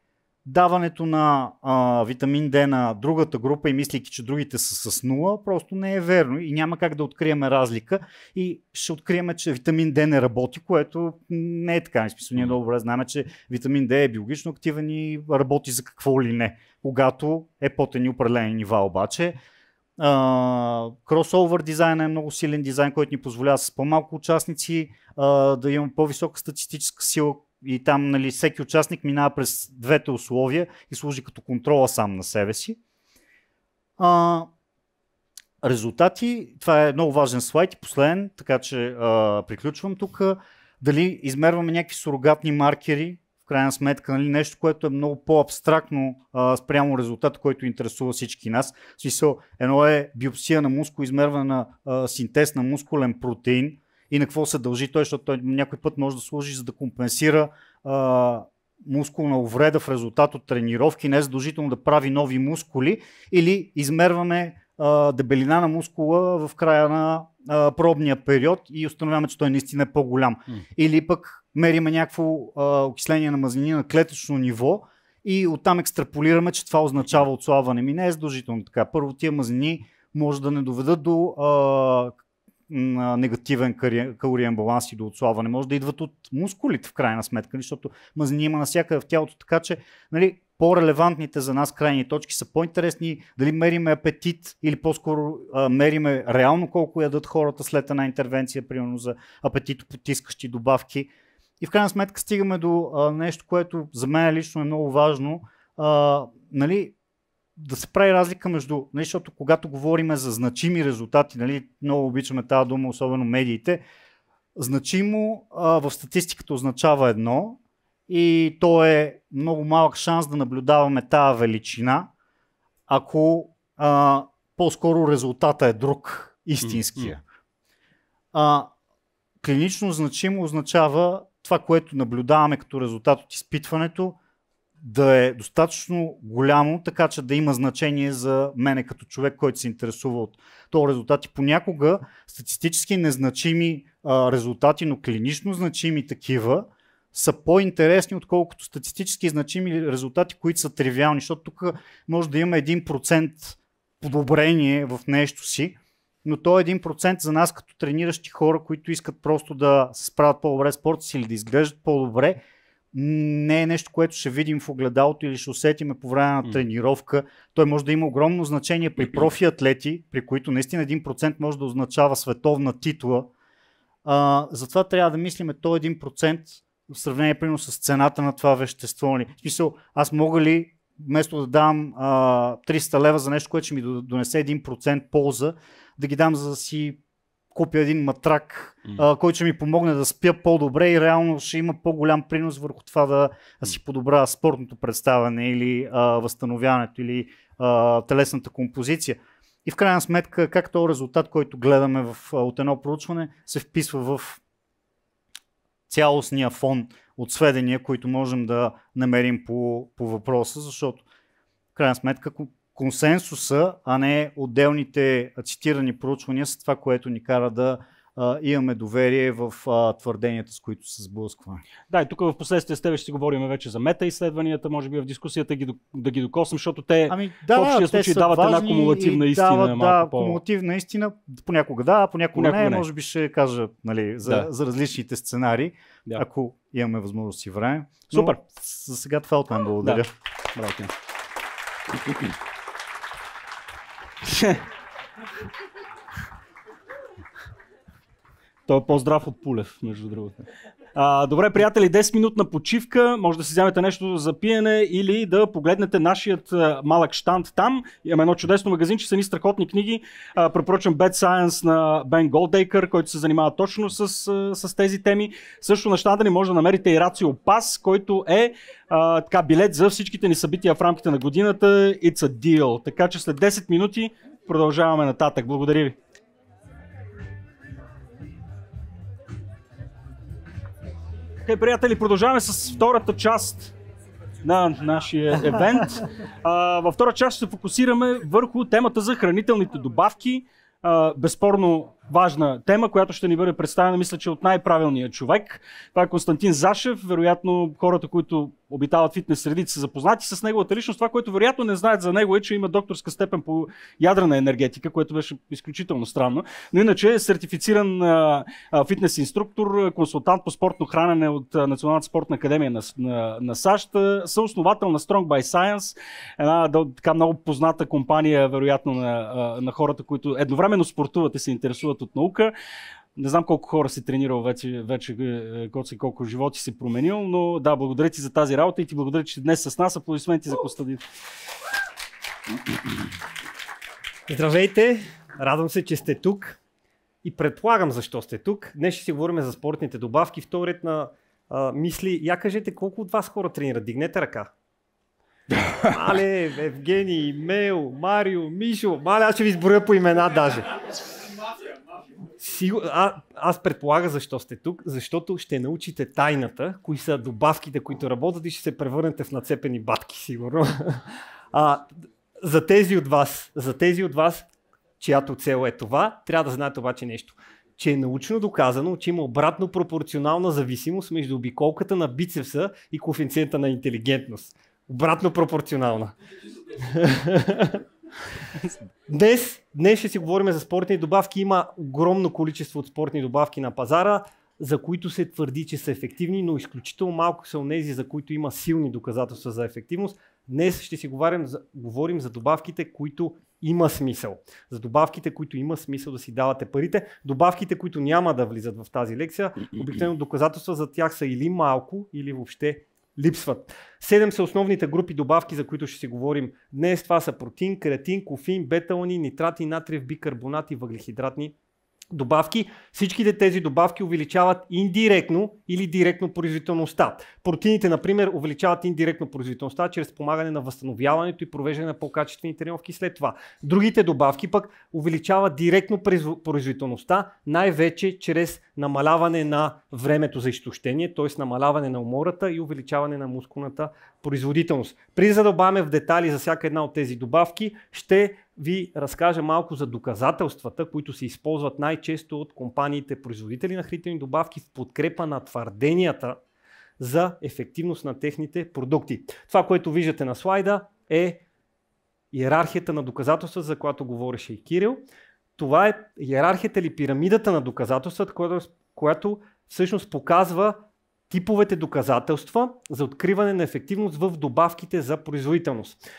даването на а, витамин D на другата група и мислейки, че другите са с нула, просто не е верно и няма как да откриеме разлика и ще откриеме, че витамин D не работи, което не е така. В смисъл, ние много добре знаем, че витамин D е биологично активен и работи за какво ли не. Когато е под едни определени нива обаче, кросовър дизайн е много силен дизайн, който ни позволява с по-малко участници uh, да имаме по-висока статистическа сила, и там нали, всеки участник минава през двете условия и служи като контрола сам на себе си. А, резултати, това е много важен слайд и последен, така че а, приключвам тук. Дали измерваме някакви сурогатни маркери, в крайна сметка, нали, нещо, което е много по-абстрактно а, спрямо резултат, който интересува всички нас. В смисъл, едно е биопсия на мускул, измерване на а, синтез на мускулен протеин, и на какво се дължи той, защото той някой път може да служи за да компенсира а, мускулна увреда в резултат от тренировки, не е задължително да прави нови мускули, или измерваме а, дебелина на мускула в края на а, пробния период и установяваме, че той наистина е по-голям. Mm. Или пък мериме някакво а, окисление на мазнини на клетъчно ниво и оттам екстраполираме, че това означава отслабване. Ми не е задължително така. Първо тия мазнини може да не доведат до а, негативен калориен баланс и до отслабване. Може да идват от мускулите в крайна сметка, нали, защото мазнини има навсякъде в тялото, така че нали, по-релевантните за нас крайни точки са по-интересни, дали мериме апетит или по-скоро а, мериме реално колко ядат хората след една интервенция, примерно за апетито потискащи добавки. И в крайна сметка стигаме до а, нещо, което за мен лично е много важно. А, нали, да се прави разлика между, нали, защото когато говорим за значими резултати, нали, много обичаме тази дума, особено медиите, значимо а, в статистиката означава едно и то е много малък шанс да наблюдаваме тази величина, ако а, по-скоро резултата е друг, истинския. А, клинично значимо означава това, което наблюдаваме като резултат от изпитването, да е достатъчно голямо, така че да има значение за мене като човек, който се интересува от този резултат. Понякога статистически незначими а, резултати, но клинично значими такива, са по-интересни, отколкото статистически значими резултати, които са тривиални, защото тук може да има 1% подобрение в нещо си, но то е 1% за нас като трениращи хора, които искат просто да се справят по-добре спорта си или да изглеждат по-добре, не е нещо, което ще видим в огледалото или ще усетиме по време на тренировка. Той може да има огромно значение при профи атлети, при които наистина 1% може да означава световна титла. А, затова трябва да мислиме то 1% в сравнение примерно с цената на това вещество. В смисъл, аз мога ли вместо да дам а, 300 лева за нещо, което ще ми донесе 1% полза, да ги дам за да си купя един матрак, mm. а, който ще ми помогне да спя по-добре и реално ще има по-голям принос върху това да, да си подобра спортното представяне или а, възстановяването или а, телесната композиция. И в крайна сметка, как този резултат, който гледаме в, от едно проучване, се вписва в цялостния фон от сведения, които можем да намерим по, по въпроса, защото в крайна сметка консенсуса, а не отделните цитирани проучвания са това, което ни кара да а, имаме доверие в а, твърденията, с които се сблъскваме. Да, и тук в последствие с тебе ще си говорим вече за мета изследванията, може би в дискусията ги, да ги докосим, защото те ами, да, в общия случай дават една кумулативна истина. Дават, да, по... кумулативна истина, понякога да, понякога, понякога не, не, може би ще кажа нали, за, да. за различните сценари, да. ако имаме възможност и време. Супер. За сега това от мен благодаря. Да. Браво, Той е по-здрав от Пулев, между другото. Добре, приятели, 10 минутна почивка. Може да си вземете нещо за пиене или да погледнете нашият малък штант там. Имаме едно чудесно магазинче с едни страхотни книги. А, препоръчвам Bad Science на Бен Голдейкър, който се занимава точно с, с тези теми. Също на щанда ни може да намерите и Рацио Пас, който е а, така, билет за всичките ни събития в рамките на годината. It's a deal. Така че след 10 минути продължаваме нататък. Благодаря ви. Хей, приятели, продължаваме с втората част на нашия евент. А, във втора част ще се фокусираме върху темата за хранителните добавки. А, безспорно важна тема, която ще ни бъде представена, мисля, че от най-правилния човек. Това е Константин Зашев. Вероятно, хората, които обитават фитнес средите, са запознати с неговата личност. Това, което вероятно не знаят за него е, че има докторска степен по ядрена енергетика, което беше изключително странно. Но иначе е сертифициран а, а, фитнес инструктор, консултант по спортно хранене от Националната спортна академия на, на, на САЩ, съосновател на Strong by Science, една така много позната компания, вероятно, на, на хората, които едновременно спортуват и се интересуват от наука. Не знам колко хора си тренирал вече, вече Гоци, колко животи си променил, но да, благодаря ти за тази работа и ти благодаря, че днес с нас. Аплодисменти за Костадин. Здравейте! Радвам се, че сте тук и предполагам защо сте тук. Днес ще си говорим за спортните добавки. Вторият на а, мисли. Я кажете колко от вас хора тренират. Дигнете ръка. Мале, Евгений, Мейл, Марио, Мишо. Мале, аз ще ви изброя по имена даже. Сигур... А, аз предполага защо сте тук, защото ще научите тайната, кои са добавките, които работят и ще се превърнете в нацепени батки, сигурно. А, за тези от вас, за тези от вас, чиято цел е това, трябва да знаете обаче нещо че е научно доказано, че има обратно пропорционална зависимост между обиколката на бицепса и коефициента на интелигентност. Обратно пропорционална. Днес, днес ще си говорим за спортни добавки. Има огромно количество от спортни добавки на пазара, за които се твърди, че са ефективни, но изключително малко са онези, за които има силни доказателства за ефективност. Днес ще си говорим за, говорим за добавките, които има смисъл. За добавките, които има смисъл да си давате парите. Добавките, които няма да влизат в тази лекция, обикновено доказателства за тях са или малко, или въобще липсват. Седем са основните групи добавки, за които ще си говорим днес. Това са протеин, креатин, кофеин, беталани, нитрати, натриев бикарбонати, въглехидратни добавки. Всичките тези добавки увеличават индиректно или директно производителността. Протеините, например, увеличават индиректно производителността чрез помагане на възстановяването и провеждане на по-качествени тренировки след това. Другите добавки пък увеличават директно производителността, най-вече чрез намаляване на времето за изтощение, т.е. намаляване на умората и увеличаване на мускулната производителност. При да добавяме в детали за всяка една от тези добавки, ще ви разкажа малко за доказателствата, които се използват най-често от компаниите производители на хранителни добавки в подкрепа на твърденията за ефективност на техните продукти. Това, което виждате на слайда е иерархията на доказателства, за която говореше и Кирил. Това е иерархията или пирамидата на доказателствата, която, която всъщност показва типовете доказателства за откриване на ефективност в добавките за производителност.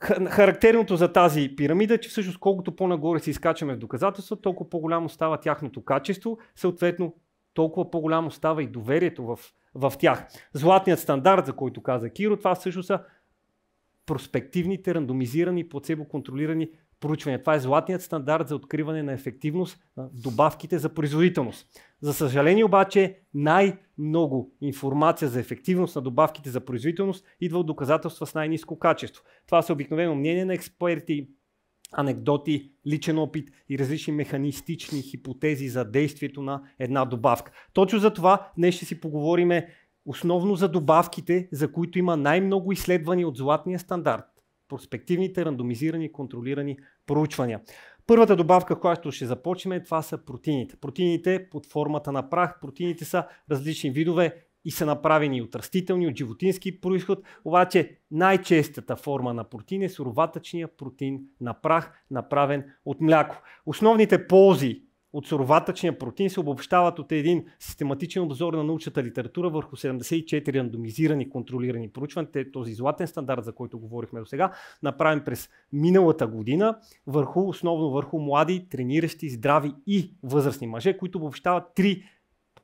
Характерното за тази пирамида е, че всъщност колкото по-нагоре се изкачаме в доказателства, толкова по-голямо става тяхното качество, съответно толкова по-голямо става и доверието в, в тях. Златният стандарт, за който каза Киро, това всъщност са проспективните, рандомизирани, плацебо-контролирани проучвания. Това е златният стандарт за откриване на ефективност на добавките за производителност. За съжаление обаче най-много информация за ефективност на добавките за производителност идва от доказателства с най-низко качество. Това са обикновено мнение на експерти, анекдоти, личен опит и различни механистични хипотези за действието на една добавка. Точно за това днес ще си поговориме основно за добавките, за които има най-много изследвания от златния стандарт. Проспективните, рандомизирани, контролирани проучвания. Първата добавка, която ще започнем, това са протеините. Протеините под формата на прах. Протеините са различни видове и са направени от растителни, от животински происход. Обаче най-честата форма на протеин е суроватъчния протеин на прах, направен от мляко. Основните ползи от суроватъчния протеин се обобщават от един систематичен обзор на научната литература върху 74 рандомизирани контролирани проучвания, този златен стандарт, за който говорихме до сега, направен през миналата година, върху, основно върху млади, трениращи, здрави и възрастни мъже, които обобщават три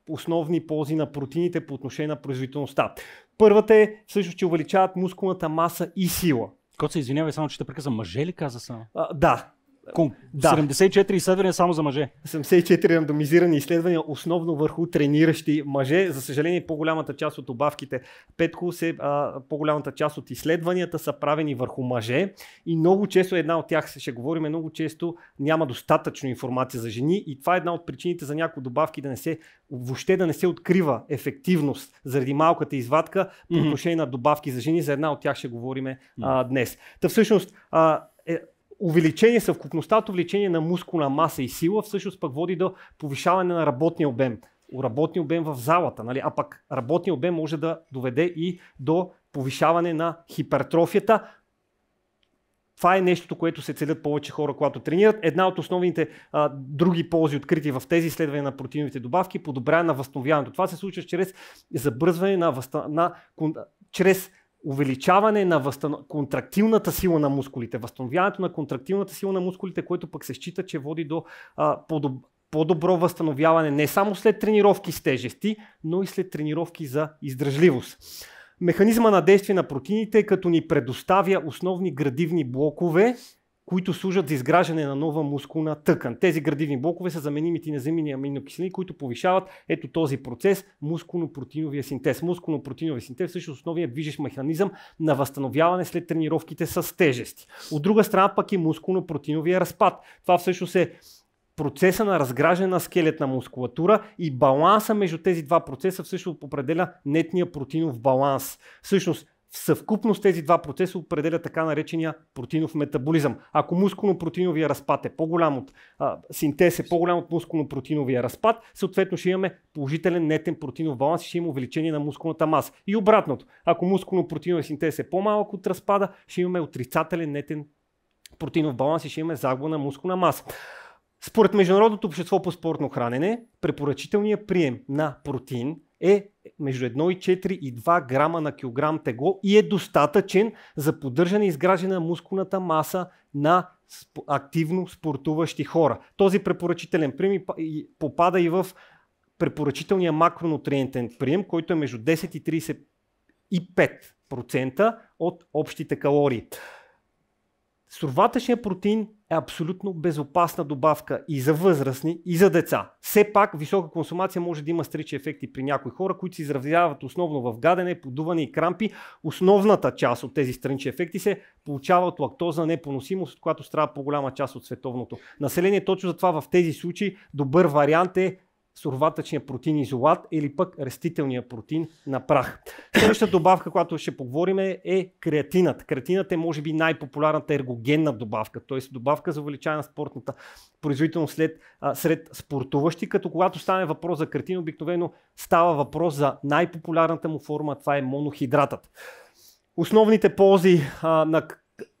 основни ползи на протеините по отношение на производителността. Първата е всъщност, че увеличават мускулната маса и сила. Кот се извинявай, само че те прекъсвам. Мъже ли каза само? А, да, Кон... Да. 74 изследвания само за мъже. 74 рандомизирани изследвания, основно върху трениращи мъже. За съжаление, по-голямата част от добавките, Петко, се, а, по-голямата част от изследванията са правени върху мъже и много често, една от тях ще говорим, много често няма достатъчно информация за жени и това е една от причините за някои добавки да не се, въобще да не се открива ефективност заради малката извадка по Мгм. отношение на добавки за жени. За една от тях ще говорим а, днес. Та всъщност, а, е, увеличение, съвкупността увеличение на мускулна маса и сила всъщност пък води до повишаване на работния обем. Работния обем в залата, нали? а пък работния обем може да доведе и до повишаване на хипертрофията. Това е нещото, което се целят повече хора, когато тренират. Една от основните а, други ползи, открити в тези изследвания на протеиновите добавки, подобряване на възстановяването. Това се случва чрез забързване на, възста... на чрез увеличаване на възстан... контрактилната сила на мускулите, възстановяването на контрактилната сила на мускулите, което пък се счита, че води до а, подоб... по-добро възстановяване не само след тренировки с тежести, но и след тренировки за издръжливост. Механизма на действие на протеините като ни предоставя основни градивни блокове, които служат за изграждане на нова мускулна тъкан. Тези градивни блокове са заменимите незамени аминокиселини, които повишават ето този процес мускулно-протеиновия синтез. Мускулно-протеиновия синтез всъщност основният движещ механизъм на възстановяване след тренировките с тежести. От друга страна пък е мускулно-протеиновия разпад. Това всъщност е процеса на разграждане на скелетна мускулатура и баланса между тези два процеса всъщност определя нетния протеинов баланс. Всъщност съвкупност тези два процеса определя така наречения протеинов метаболизъм. Ако мускулно-протеиновия разпад е по-голям от а, синтез е по-голям от мускулно-протеиновия разпад, съответно ще имаме положителен нетен протеинов баланс и ще има увеличение на мускулната маса. И обратното, ако мускулно-протеиновия синтез е по-малък от разпада, ще имаме отрицателен нетен протеинов баланс и ще имаме загуба на мускулна маса. Според Международното общество по спортно хранене, препоръчителният прием на протеин е между 1 и 4 и 2 грама на килограм тегло и е достатъчен за поддържане и изграждане на мускулната маса на активно спортуващи хора. Този препоръчителен прием попада и в препоръчителния макронутриентен прием, който е между 10 и 35% от общите калории. Суроватъчният протеин е абсолютно безопасна добавка и за възрастни, и за деца. Все пак висока консумация може да има стричи ефекти при някои хора, които се изразяват основно в гадене, подуване и крампи. Основната част от тези странични ефекти се получава от лактоза непоносимост, от която страда по-голяма част от световното население. Точно затова в тези случаи добър вариант е суроватъчния протеин изолат или пък растителния протеин на прах. Следващата добавка, която ще поговорим е креатинът. Креатинът е може би най-популярната ергогенна добавка, т.е. добавка за увеличаване на спортната производителност след, а, сред спортуващи, като когато стане въпрос за креатин, обикновено става въпрос за най-популярната му форма, това е монохидратът. Основните ползи а, на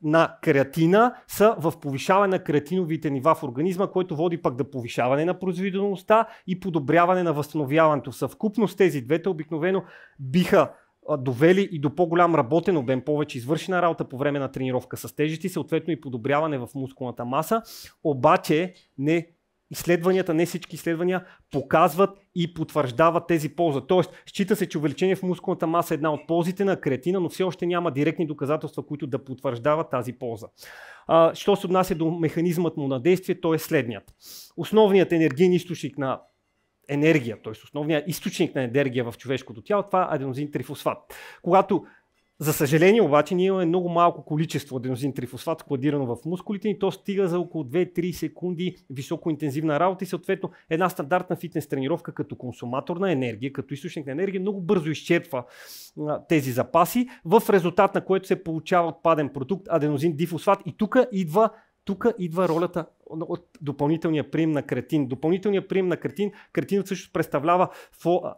на креатина са в повишаване на креатиновите нива в организма, който води пък до повишаване на производителността и подобряване на възстановяването. Съвкупност тези двете обикновено биха довели и до по-голям работен обем, повече извършена работа по време на тренировка с тежести, съответно и подобряване в мускулната маса, обаче не изследванията, не всички изследвания показват и потвърждават тези полза. Тоест, счита се, че увеличение в мускулната маса е една от ползите на креатина, но все още няма директни доказателства, които да потвърждават тази полза. А, що се отнася до механизмът му на действие, то е следният. Основният енергиен източник на енергия, т.е. основният източник на енергия в човешкото тяло, това е аденозин трифосфат. Когато за съжаление обаче ние имаме много малко количество аденозин трифосфат складирано в мускулите и то стига за около 2-3 секунди високоинтензивна работа и съответно една стандартна фитнес тренировка като консуматор на енергия, като източник на енергия много бързо изчерпва а, тези запаси, в резултат на което се получава отпаден продукт аденозин дифосфат и тук идва тук идва ролята от допълнителния прием на кретин. Допълнителният прием на кретин, кретинът също представлява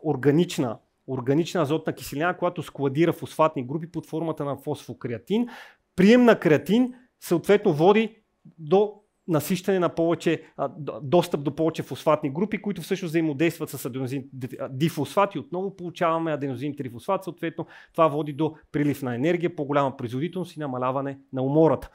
органична органична азотна киселина, която складира фосфатни групи под формата на фосфокреатин. Прием на креатин съответно води до насищане на повече, достъп до повече фосфатни групи, които всъщност взаимодействат с аденозин дифосфат и отново получаваме аденозин трифосфат, съответно това води до прилив на енергия, по-голяма производителност и намаляване на умората.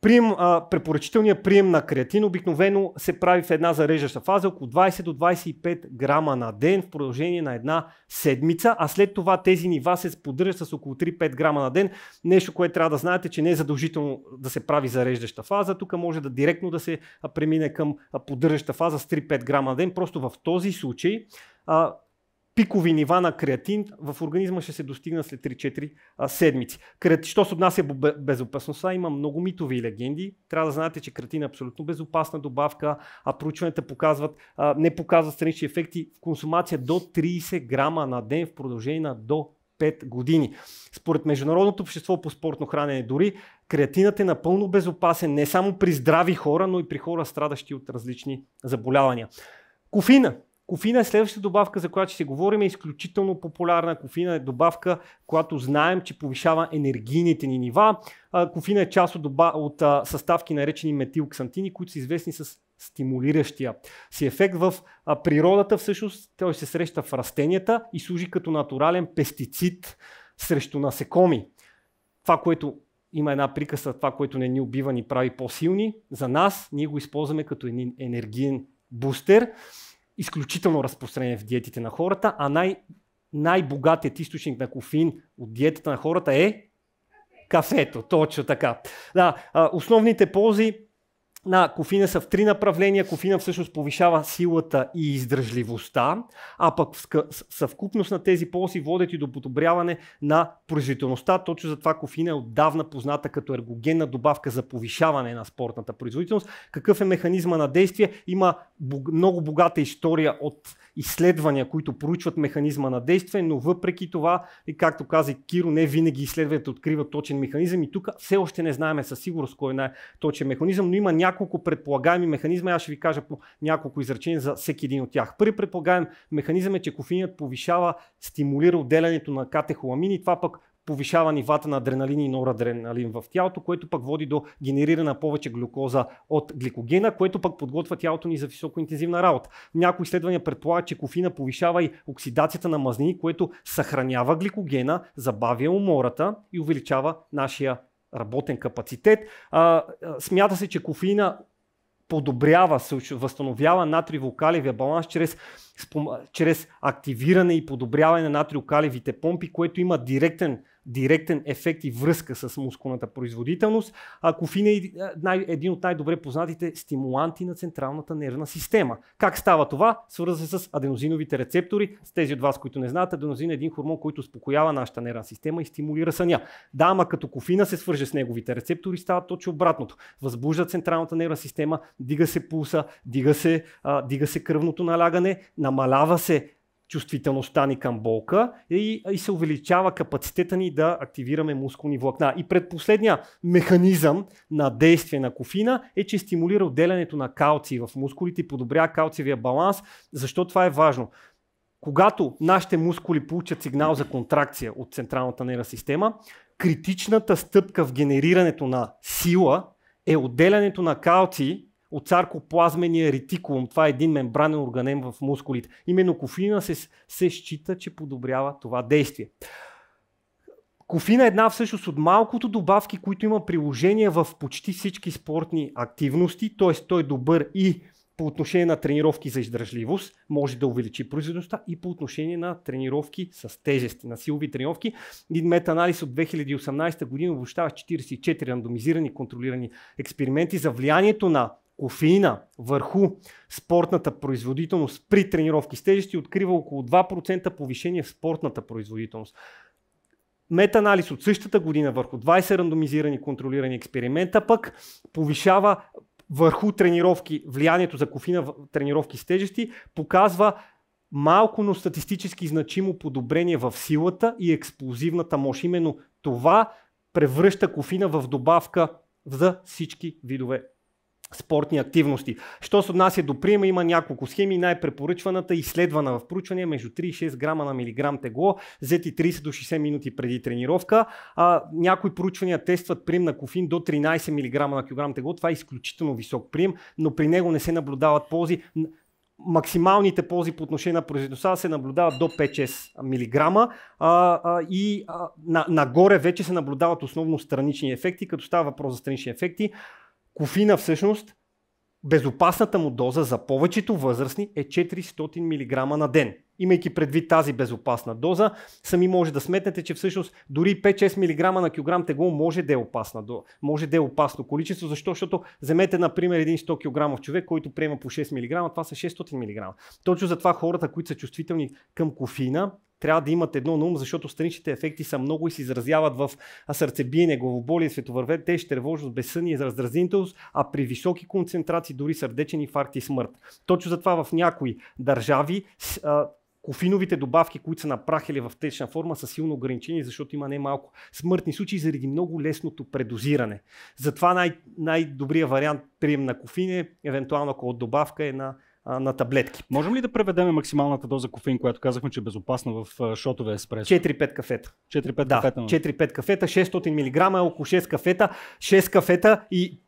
Прием, а, препоръчителният прием на креатин обикновено се прави в една зареждаща фаза, около 20 до 25 грама на ден в продължение на една седмица, а след това тези нива се поддържат с около 3-5 грама на ден. Нещо, което трябва да знаете, че не е задължително да се прави зареждаща фаза. Тук може да директно да се премине към поддържаща фаза с 3-5 грама на ден. Просто в този случай а, пикови нива на креатин в организма ще се достигна след 3-4 седмици. Креати, що се отнася безопасността, има много митови и легенди. Трябва да знаете, че креатин е абсолютно безопасна добавка, а проучванията показват, а, не показват странични ефекти в консумация до 30 грама на ден в продължение на до 5 години. Според Международното общество по спортно хранене дори, креатинът е напълно безопасен не само при здрави хора, но и при хора страдащи от различни заболявания. Кофина Кофина е следващата добавка, за която ще говорим, е изключително популярна. Кофина е добавка, която знаем, че повишава енергийните ни нива. Кофина е част от, доба... от съставки наречени метилксантини, които са известни с стимулиращия си ефект в природата. Всъщност той се среща в растенията и служи като натурален пестицид срещу насекоми. Това, което има една прикъса, това, което не ни убива, ни прави по-силни. За нас ние го използваме като енергиен бустер изключително разпространение в диетите на хората, а най- най-богатият източник на кофеин от диетата на хората е кафето. Точно така. Да, основните ползи на кофина са в три направления. Кофина всъщност повишава силата и издръжливостта, а пък съвкупност на тези ползи водят и до подобряване на производителността. Точно затова кофина е отдавна позната като ергогенна добавка за повишаване на спортната производителност. Какъв е механизма на действие? Има много богата история от изследвания, които проучват механизма на действие, но въпреки това, и както каза Киро, не винаги изследванията откриват точен механизъм и тук все още не знаем със сигурност кой е най-точен механизъм, но има няколко предполагаеми механизми. Аз ще ви кажа по няколко изречения за всеки един от тях. Първи предполагаем механизъм е, че кофеинът повишава, стимулира отделянето на катехоламини това пък повишава нивата на адреналин и норадреналин в тялото, което пък води до генериране повече глюкоза от гликогена, което пък подготвя тялото ни за високоинтензивна работа. Някои изследвания предполагат, че кофина повишава и оксидацията на мазнини, което съхранява гликогена, забавя умората и увеличава нашия работен капацитет. А, смята се, че кофеина подобрява, възстановява натриево-калиевия баланс чрез, чрез активиране и подобряване на натриокаливите помпи, което има директен директен ефект и връзка с мускулната производителност. А кофеин е един от най-добре познатите стимуланти на централната нервна система. Как става това? Свързва се с аденозиновите рецептори. С тези от вас, които не знаят, аденозин е един хормон, който успокоява нашата нервна система и стимулира съня. Да, ама като кофина се свърже с неговите рецептори, става точно обратното. Възбужда централната нервна система, дига се пулса, дига се, а, дига се кръвното налягане, намалява се чувствителността ни към болка и, и се увеличава капацитета ни да активираме мускулни влакна. И предпоследния механизъм на действие на кофина е, че стимулира отделянето на калци в мускулите и подобрява калциевия баланс. Защо това е важно? Когато нашите мускули получат сигнал за контракция от централната нервна система, критичната стъпка в генерирането на сила е отделянето на калци от саркоплазмения ретикулум. Това е един мембранен органем в мускулите. Именно кофеина се, се счита, че подобрява това действие. Кофина е една всъщност от малкото добавки, които има приложение в почти всички спортни активности, т.е. той е добър и по отношение на тренировки за издържливост, може да увеличи производителността и по отношение на тренировки с тежести, на силови тренировки. Един метаанализ от 2018 година обобщава 44 рандомизирани контролирани експерименти за влиянието на кофеина върху спортната производителност при тренировки с тежести открива около 2% повишение в спортната производителност. Метанализ от същата година върху 20 рандомизирани контролирани експеримента пък повишава върху тренировки, влиянието за кофина в тренировки с тежести, показва малко, но статистически значимо подобрение в силата и експлозивната мощ. Именно това превръща кофина в добавка за всички видове спортни активности. Що се отнася до приема, има няколко схеми. Най-препоръчваната изследвана в проучване е между 3 и 6 грама на милиграм тегло, взети 30 до 60 минути преди тренировка. А, някои проучвания тестват прием на кофин до 13 мг на килограм тегло. Това е изключително висок прием, но при него не се наблюдават ползи максималните ползи по отношение на производителността се наблюдават до 5-6 мг а, а, и а, на, нагоре вече се наблюдават основно странични ефекти, като става въпрос за странични ефекти. Кофина всъщност, безопасната му доза за повечето възрастни е 400 мг на ден. Имайки предвид тази безопасна доза, сами може да сметнете, че всъщност дори 5-6 мг на килограм тегло може да е опасна, може да е опасно количество. Защо? Защото вземете, например, един 100 кг човек, който приема по 6 мг, това са 600 мг. Точно затова хората, които са чувствителни към кофеина, трябва да имат едно на ум, защото страничните ефекти са много и се изразяват в сърцебиене, главоболие, световърве, те тревожност, безсъние, раздразнителност, а при високи концентрации дори сърдечен инфаркт и смърт. Точно затова в някои държави кофиновите добавки, които са на в течна форма, са силно ограничени, защото има немалко смъртни случаи заради много лесното предозиране. Затова най- най-добрият вариант прием на кофин е, евентуално ако от добавка е на на таблетки. Можем ли да преведем максималната доза кофеин, която казахме, че е безопасна в шотове еспресо? 4-5 кафета. 4-5 да, кафета. 4-5 кафета, 600 мг, около 6 кафета, 6 кафета и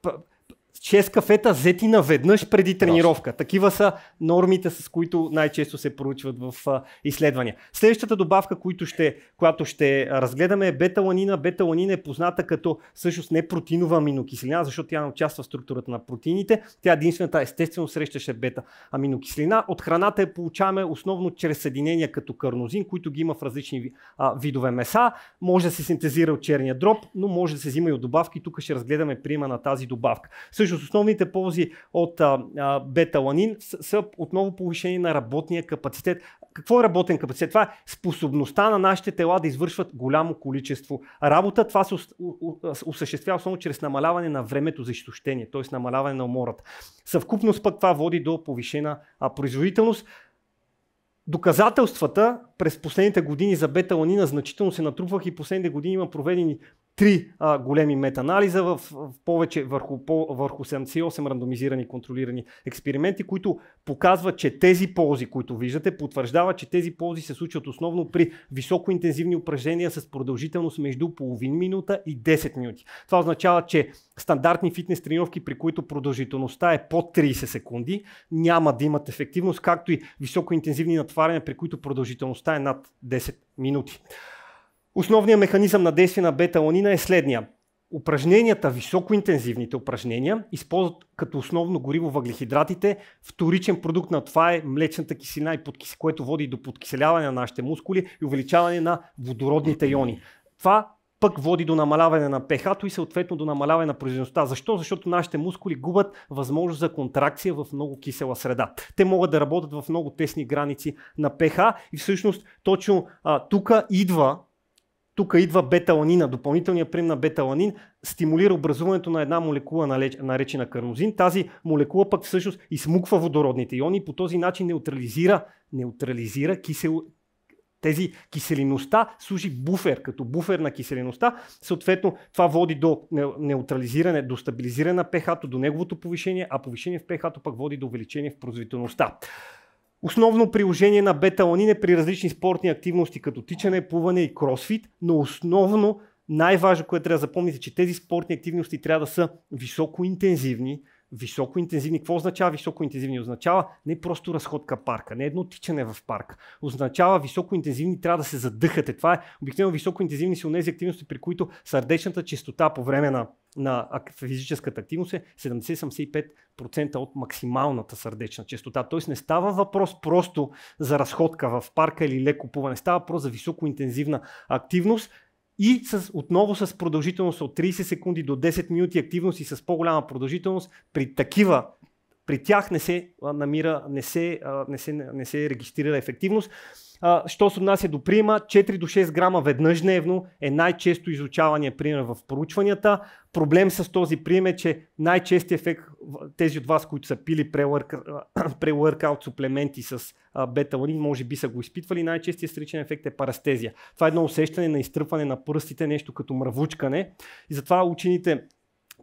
6 кафета взети наведнъж преди тренировка. Такива са нормите, с които най-често се проучват в а, изследвания. Следващата добавка, която ще, която ще разгледаме е беталанина. Беталанина е позната като всъщност не протеинова аминокиселина, защото тя не участва в структурата на протеините. Тя единствената естествено срещаше бета аминокиселина. От храната я получаваме основно чрез съединения като карнозин, които ги има в различни а, видове меса. Може да се синтезира от черния дроб, но може да се взима и от добавки. Тук ще разгледаме приема на тази добавка. Всъщност основните ползи от беталанин са, отново повишение на работния капацитет. Какво е работен капацитет? Това е способността на нашите тела да извършват голямо количество работа. Това се осъществява основно чрез намаляване на времето за изтощение, т.е. намаляване на умората. Съвкупност пък това води до повишена производителност. Доказателствата през последните години за беталанина значително се натрупвах и последните години има проведени три а, големи метанализа в, в повече върху, по, върху 78 рандомизирани контролирани експерименти, които показват, че тези ползи, които виждате, потвърждават, че тези ползи се случват основно при високоинтензивни упражнения с продължителност между половин минута и 10 минути. Това означава, че стандартни фитнес тренировки, при които продължителността е под 30 секунди, няма да имат ефективност, както и високоинтензивни натваряния, при които продължителността е над 10 минути. Основният механизъм на действие на бета-аланина е следния. Упражненията, високоинтензивните упражнения, използват като основно гориво въглехидратите. Вторичен продукт на това е млечната киселина, и което води до подкиселяване на нашите мускули и увеличаване на водородните иони. Това пък води до намаляване на ph и съответно до намаляване на производителността. Защо? Защото нашите мускули губят възможност за контракция в много кисела среда. Те могат да работят в много тесни граници на pH и всъщност точно тук идва тук идва беталанина, допълнителният прим на беталанин стимулира образуването на една молекула наречена карнозин. Тази молекула пък всъщност измуква водородните иони и по този начин неутрализира, неутрализира кисел, тези киселиността служи буфер, като буфер на киселиността. Съответно, това води до неутрализиране, до стабилизиране на pH, до неговото повишение, а повишение в pH пък води до увеличение в производителността. Основно приложение на бета-аланин е при различни спортни активности, като тичане, плуване и кросфит, но основно най-важно, което трябва да запомните, че тези спортни активности трябва да са високоинтензивни, Високоинтензивни. Какво означава високоинтензивни? Означава не просто разходка парка, не едно тичане в парк. Означава високоинтензивни, трябва да се задъхате. Това е обикновено високоинтензивни са тези активности, при които сърдечната частота по време на, на физическата активност е 70-75% от максималната сърдечна частота. Тоест не става въпрос просто за разходка в парка или леко плуване. Става въпрос за високоинтензивна активност и с, отново с продължителност от 30 секунди до 10 минути активност и с по-голяма продължителност при такива при тях не се намира, не се, не се, не се регистрира ефективност. Що се отнася до приема, 4 до 6 грама веднъж дневно е най-често изучавания прием в проучванията. Проблем с този прием е, че най-честият ефект, тези от вас, които са пили преворкаут суплементи с бета-ланин, може би са го изпитвали, най-честият страничен ефект е парастезия. Това е едно усещане на изтръпване на пръстите, нещо като мравучкане. И затова учените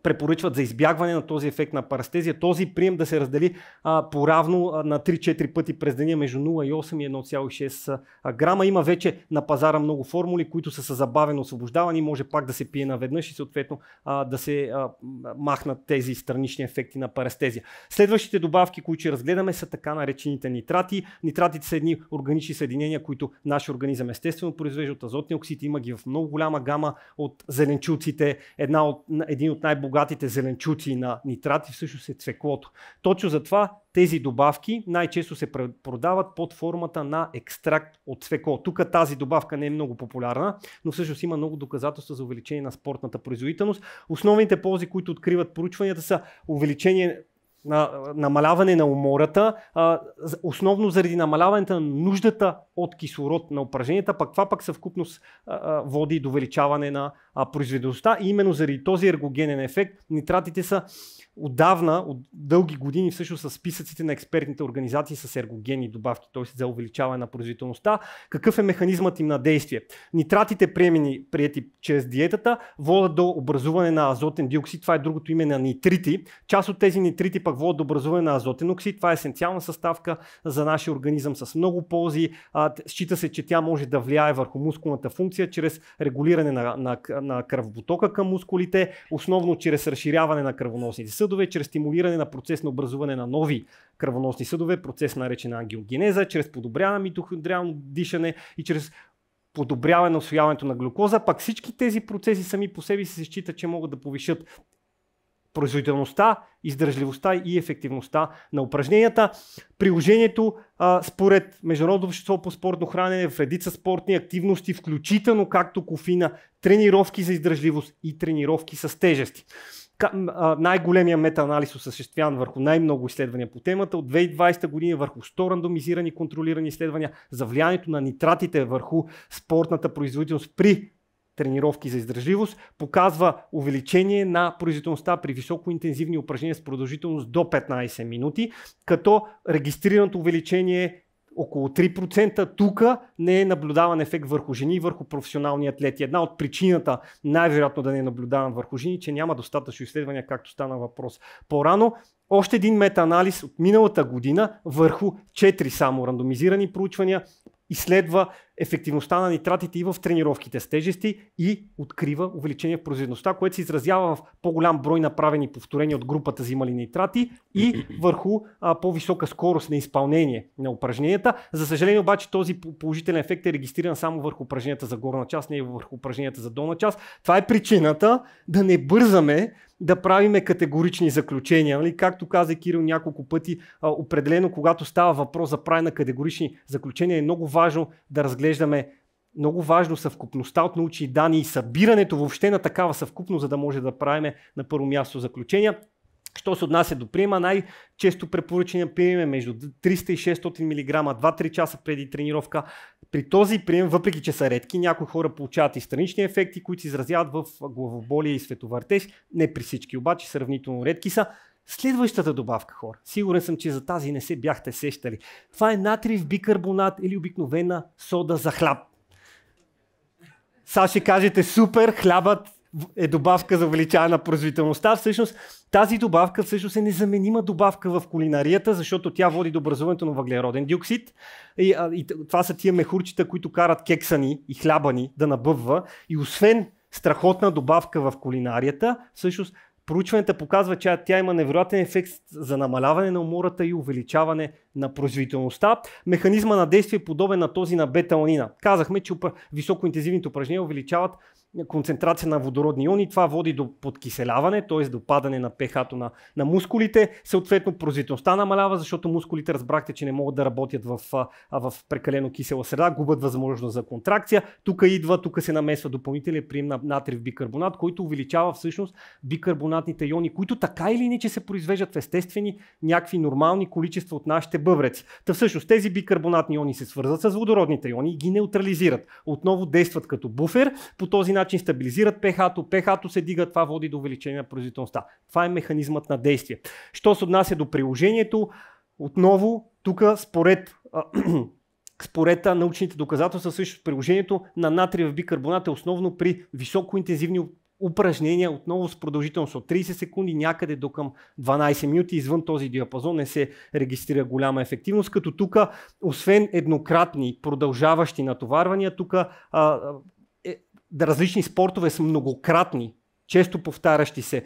препоръчват за избягване на този ефект на парастезия, този прием да се раздели а, по-равно а, на 3-4 пъти през деня между 0,8 и 1,6 грама. Има вече на пазара много формули, които са с забавено освобождаване и може пак да се пие наведнъж и съответно а, да се а, махнат тези странични ефекти на парастезия. Следващите добавки, които ще разгледаме са така наречените нитрати. Нитратите са едни органични съединения, които нашия организъм естествено произвежда от азотни оксиди. Има ги в много голяма гама от зеленчуците. Една от, един от най-богатите зеленчуци на нитрати всъщност е цвеклото. Точно затова тези добавки най-често се продават под формата на екстракт от цвекло. Тук тази добавка не е много популярна, но всъщност има много доказателства за увеличение на спортната производителност. Основните ползи, които откриват поручванията са увеличение на намаляване на умората, основно заради намаляването на нуждата от кислород на упражненията, пък това пък съвкупност води до увеличаване на а, производителността и именно заради този ергогенен ефект нитратите са отдавна, от дълги години всъщност с списъците на експертните организации с ергогенни добавки, т.е. за увеличаване на производителността. Какъв е механизмът им на действие? Нитратите, приемени прияти чрез диетата, водят до образуване на азотен диоксид, това е другото име на нитрити. Част от тези нитрити пък водят до образуване на азотен оксид, това е есенциална съставка за нашия организъм с много ползи. Счита се, че тя може да влияе върху мускулната функция чрез регулиране на, на, на кръвопотока към мускулите, основно чрез разширяване на кръвоносните съдове, чрез стимулиране на процес на образуване на нови кръвоносни съдове, процес наречен ангиогенеза, чрез подобряване на митохондриално дишане и чрез подобряване на освояването на глюкоза, пак всички тези процеси сами по себе си се считат, че могат да повишат производителността, издържливостта и ефективността на упражненията. Приложението а, според Международно общество по спортно хранене в редица спортни активности, включително както кофина, тренировки за издържливост и тренировки с тежести най-големия метаанализ осъществяван върху най-много изследвания по темата от 2020 година върху 100 рандомизирани контролирани изследвания за влиянието на нитратите върху спортната производителност при тренировки за издържливост, показва увеличение на производителността при високоинтензивни упражнения с продължителност до 15 минути, като регистрираното увеличение около 3%. Тук не е наблюдаван ефект върху жени и върху професионални атлети. Една от причината, най-вероятно да не е наблюдаван върху жени, че няма достатъчно изследвания, както стана въпрос по-рано. Още един метаанализ от миналата година върху 4 само рандомизирани проучвания изследва ефективността на нитратите и в тренировките с тежести и открива увеличение в производителността, което се изразява в по-голям брой направени повторения от групата взимали нитрати и върху а, по-висока скорост на изпълнение на упражненията. За съжаление обаче този положителен ефект е регистриран само върху упражненията за горна част, не и върху упражненията за долна част. Това е причината да не бързаме да правиме категорични заключения. Нали? Както каза Кирил няколко пъти, а, определено когато става въпрос за правене на категорични заключения е много важно да разглеждаме много важно съвкупността от научни данни и събирането въобще на такава съвкупност, за да може да правим на първо място заключения. Що се отнася до приема, най-често препоръчения прием е между 300 и 600 мг 2-3 часа преди тренировка. При този прием, въпреки че са редки, някои хора получават и странични ефекти, които се изразяват в главоболие и световъртеж. Не при всички, обаче сравнително редки са. Следващата добавка, хора. Сигурен съм, че за тази не се бяхте сещали. Това е натриев бикарбонат или обикновена сода за хляб. Сега ще кажете, супер, хлябът е добавка за увеличаване на производителността. Всъщност тази добавка всъщност е незаменима добавка в кулинарията, защото тя води до образуването на въглероден диоксид. И, а, и това са тия мехурчета, които карат кексани и хлябани да набъбва. И освен страхотна добавка в кулинарията, всъщност проучването показва, че тя има невероятен ефект за намаляване на умората и увеличаване на производителността. Механизма на действие е подобен на този на бета Казахме, че високоинтензивните упражнения увеличават концентрация на водородни иони. Това води до подкиселяване, т.е. до падане на ph на, на мускулите. Съответно, производителността намалява, защото мускулите разбрахте, че не могат да работят в, в прекалено кисела среда, губят възможност за контракция. Тук идва, тук се намесва допълнителен прием на натриев бикарбонат, който увеличава всъщност бикарбонатните иони, които така или иначе се произвеждат в естествени някакви нормални количества от нашите бъбреци. Та всъщност тези бикарбонатни иони се свързват с водородните иони и ги неутрализират. Отново действат като буфер. По този начин начин стабилизират pH-то, pH-то се дига, това води до увеличение на производителността. Това е механизмът на действие. Що се отнася до приложението, отново тук според Според научните доказателства, също приложението на натриев бикарбонат е основно при високоинтензивни упражнения отново с продължителност от 30 секунди, някъде до към 12 минути. Извън този диапазон не се регистрира голяма ефективност, като тук, освен еднократни продължаващи натоварвания, тук различни спортове са многократни често повтарящи се,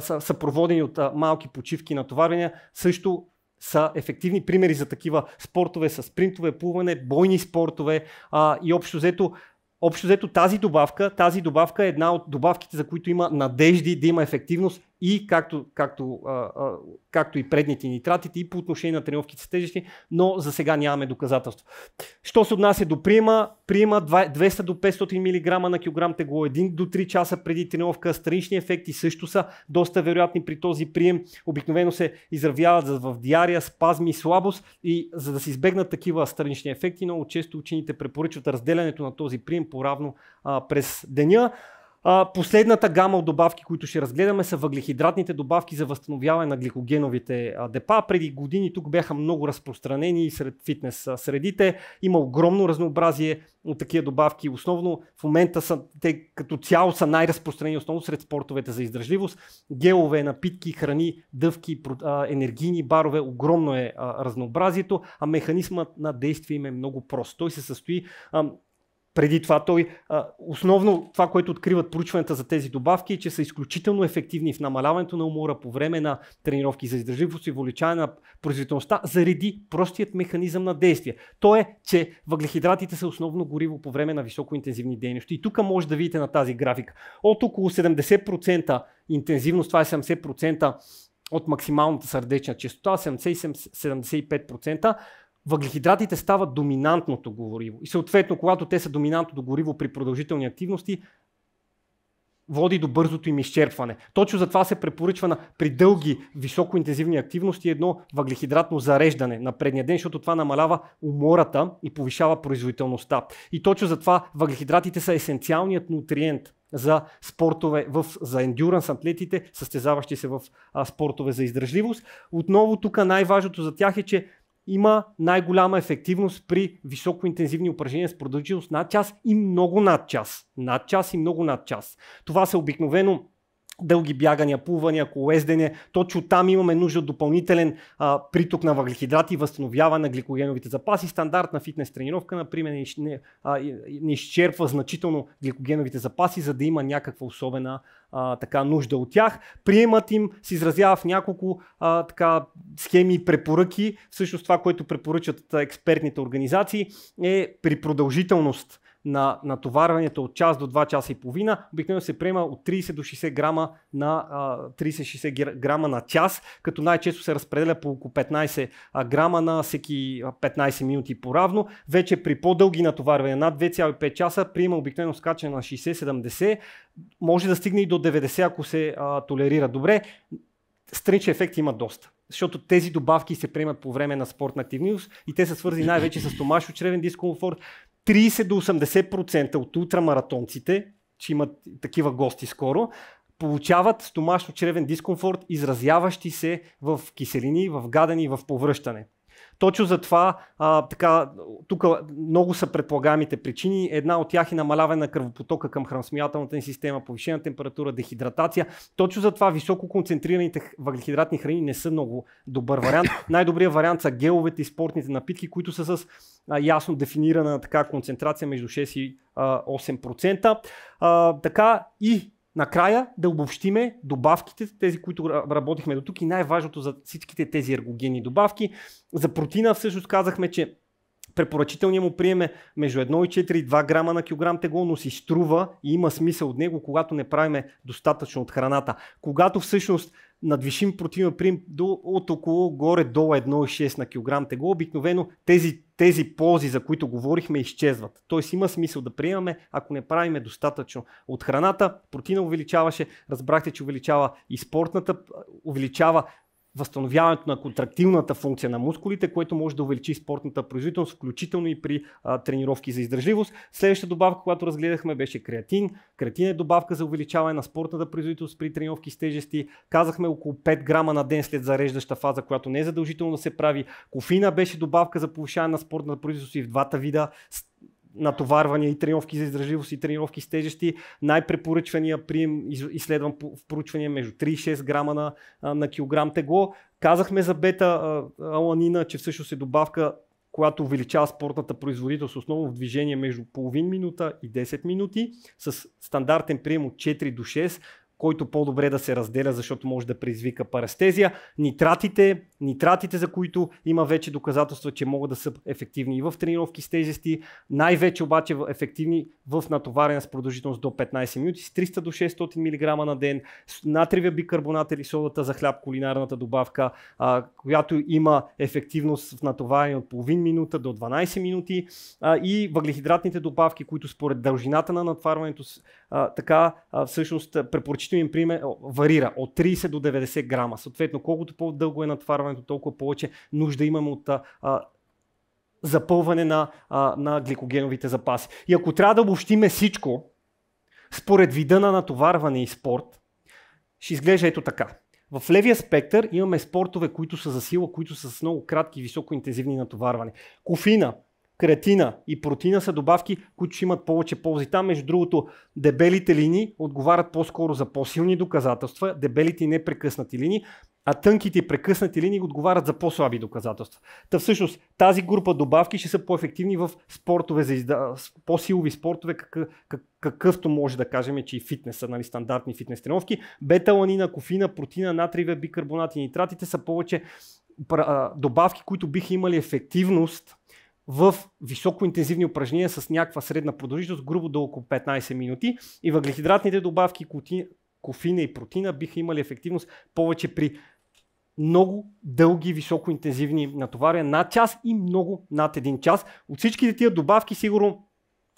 са, проводени от малки почивки натоварвания, също са ефективни примери за такива спортове с спринтове, плуване, бойни спортове а, и общо взето Общо взето тази добавка, тази добавка е една от добавките, за които има надежди да има ефективност и както, както, а, както и предните нитратите и по отношение на тренировките с тежести, но за сега нямаме доказателство. Що се отнася до приема, приема 200 до 500 мг на килограм тегло, 1 до 3 часа преди тренировка, странични ефекти също са доста вероятни при този прием. Обикновено се изравяват в диария, спазми и слабост и за да се избегнат такива странични ефекти, много често учените препоръчват разделянето на този прием по-равно а, през деня. Последната гама от добавки, които ще разгледаме са въглехидратните добавки за възстановяване на гликогеновите депа. Преди години тук бяха много разпространени сред фитнес средите. Има огромно разнообразие от такива добавки. Основно в момента са, те като цяло са най-разпространени основно сред спортовете за издържливост. Гелове, напитки, храни, дъвки, енергийни барове. Огромно е разнообразието, а механизмът на действие им е много прост. Той се състои преди това той, а, основно това, което откриват проучването за тези добавки е, че са изключително ефективни в намаляването на умора по време на тренировки за издържливост и увеличаване на производителността заради простият механизъм на действие. То е, че въглехидратите са основно гориво по време на високоинтензивни дейности. И тук може да видите на тази графика. От около 70% интензивност, това е 70% от максималната сърдечна частота, 70-75% въглехидратите стават доминантното гориво. И съответно, когато те са доминантното гориво при продължителни активности, води до бързото им изчерпване. Точно затова се препоръчва на, при дълги, високоинтензивни активности едно въглехидратно зареждане на предния ден, защото това намалява умората и повишава производителността. И точно затова въглехидратите са есенциалният нутриент за спортове, в, за ендюранс атлетите, състезаващи се в а, спортове за издържливост. Отново тук най-важното за тях е, че има най-голяма ефективност при високоинтензивни упражнения с продължителност над час и много над час. Над час и много над час. Това са обикновено дълги бягания, плувания, колездене. Точно там имаме нужда от допълнителен а, приток на въглехидрати възстановяване на гликогеновите запаси. Стандартна фитнес тренировка, например, не, не, а, не изчерпва значително гликогеновите запаси, за да има някаква особена а, така нужда от тях. Приемат им се изразява в няколко а, така, схеми и препоръки. Всъщност това, което препоръчат експертните организации е при продължителност на натоварването от час до 2 часа и половина, обикновено се приема от 30 до 60 грама на 30-60 грама на час, като най-често се разпределя по около 15 грама на всеки 15 минути по-равно. Вече при по-дълги натоварвания над 2,5 часа приема обикновено скачане на 60-70, може да стигне и до 90, ако се а, толерира добре. Страничен ефект има доста защото тези добавки се приемат по време на спортна активност и те са свързани най-вече с стомашо-чревен дискомфорт, 30 до 80% от ултрамаратонците, че имат такива гости скоро, получават стомашно-чревен дискомфорт, изразяващи се в киселини, в гадени и в повръщане. Точно затова а, така, тук много са предполагаемите причини. Една от тях е намаляване на кръвопотока към храносмилателната ни система, повишена температура, дехидратация. Точно затова високо концентрираните въглехидратни храни не са много добър вариант. Най-добрият вариант са геловете и спортните напитки, които са с ясно дефинирана така концентрация между 6 и а, 8%. А, така и Накрая да обобщиме добавките, тези, които работихме до тук и най-важното за всичките тези ергогени добавки. За протеина всъщност казахме, че препоръчителният му приеме между 1,4 и 2 грама на килограм тегло, но си струва и има смисъл от него, когато не правиме достатъчно от храната. Когато всъщност надвишим протеина прием до, от около горе-долу 1,6 на килограм тегло, обикновено тези, тези ползи, за които говорихме, изчезват. Тоест има смисъл да приемаме, ако не правиме достатъчно от храната. Протеина увеличаваше, разбрахте, че увеличава и спортната, увеличава възстановяването на контрактивната функция на мускулите, което може да увеличи спортната производителност, включително и при а, тренировки за издържливост. Следващата добавка, която разгледахме, беше креатин. Креатин е добавка за увеличаване на спортната производителност при тренировки с тежести. Казахме около 5 грама на ден след зареждаща фаза, която не е задължително да се прави. Кофина беше добавка за повишаване на спортната производителност и в двата вида натоварвания и тренировки за издръжливост и тренировки с тежести. Най-препоръчвания прием, изследван в проучвания между 3 и 6 грама на, на килограм тегло. Казахме за бета аланина, че всъщност е добавка която увеличава спортната производителност основно в движение между половин минута и 10 минути с стандартен прием от 4 до 6 който по-добре да се разделя, защото може да предизвика парастезия. Нитратите, нитратите, за които има вече доказателства, че могат да са ефективни и в тренировки с тежести, най-вече обаче ефективни в натоварена с продължителност до 15 минути с 300 до 600 мг на ден, натривия бикарбонат или содата за хляб, кулинарната добавка, а, която има ефективност в натоварение от половин минута до 12 минути а, и въглехидратните добавки, които според дължината на натварването а, така а, всъщност препоръчителен пример варира от 30 до 90 грама. Съответно, колкото по-дълго е натварването, толкова повече нужда имаме от а, запълване на, а, на гликогеновите запаси. И ако трябва да обобщиме всичко, според вида на натоварване и спорт, ще изглежда ето така. В левия спектър имаме спортове, които са за сила, които са с много кратки и високоинтензивни натоварване. Кофина, креатина и протеина са добавки, които ще имат повече ползи. Там, между другото, дебелите линии отговарят по-скоро за по-силни доказателства, дебелите и непрекъснати линии, а тънките и прекъснати линии отговарят за по-слаби доказателства. Та всъщност тази група добавки ще са по-ефективни в спортове, за изда... по-силови спортове, какъв, какъвто може да кажем, че и фитнеса, нали, стандартни фитнес тренировки. Бета-ланина, кофина, протеина, натриевия бикарбонат и нитратите са повече добавки, които биха имали ефективност в високоинтензивни упражнения с някаква средна продължителност, грубо до около 15 минути. И въглехидратните добавки, кофина и протеина биха имали ефективност повече при много дълги, високоинтензивни натоварения над час и много над един час. От всичките тия добавки сигурно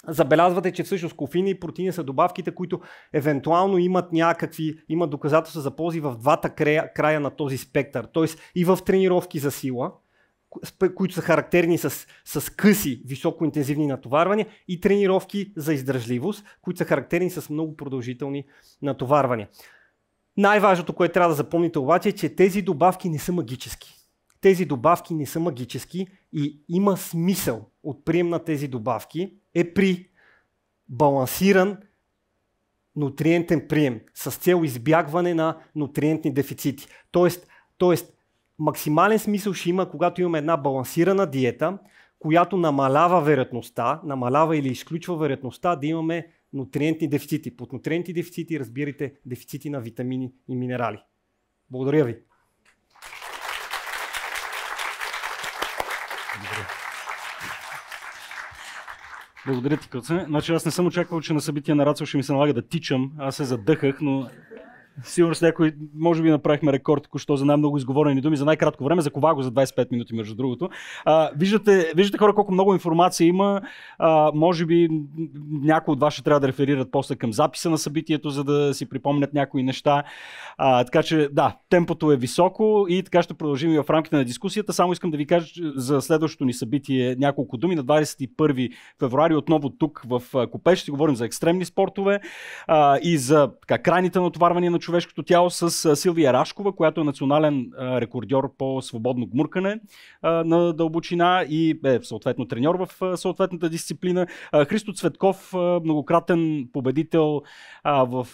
Забелязвате, че всъщност кофина и протеини са добавките, които евентуално имат някакви, имат доказателства за ползи в двата края, края на този спектър. Тоест и в тренировки за сила, които са характерни с, с къси високоинтензивни натоварвания и тренировки за издръжливост, които са характерни с много продължителни натоварвания. Най-важното, което трябва да запомните обаче е, че тези добавки не са магически. Тези добавки не са магически и има смисъл от прием на тези добавки е при балансиран нутриентен прием с цел избягване на нутриентни дефицити. Тоест, тоест максимален смисъл ще има, когато имаме една балансирана диета, която намалява вероятността, намалява или изключва вероятността да имаме нутриентни дефицити. Под нутриентни дефицити разбирайте дефицити на витамини и минерали. Благодаря ви. Благодаря ти, Къце. Значи аз не съм очаквал, че на събития на Рацел ще ми се налага да тичам. Аз се задъхах, но Сигурно с някой, може би направихме рекорд току-що за най-много изговорени думи за най-кратко време, за Коваго за 25 минути, между другото. А, виждате, виждате хора колко много информация има. А, може би някои от вас ще трябва да реферират после към записа на събитието, за да си припомнят някои неща. А, така че, да, темпото е високо и така ще продължим и в рамките на дискусията. Само искам да ви кажа за следващото ни събитие няколко думи. На 21 февруари отново тук в Копеш ще говорим за екстремни спортове а, и за така, крайните натоварвания на човешкото тяло с Силвия Рашкова, която е национален рекордьор по свободно гмуркане на дълбочина и е съответно треньор в съответната дисциплина. Христо Цветков, многократен победител в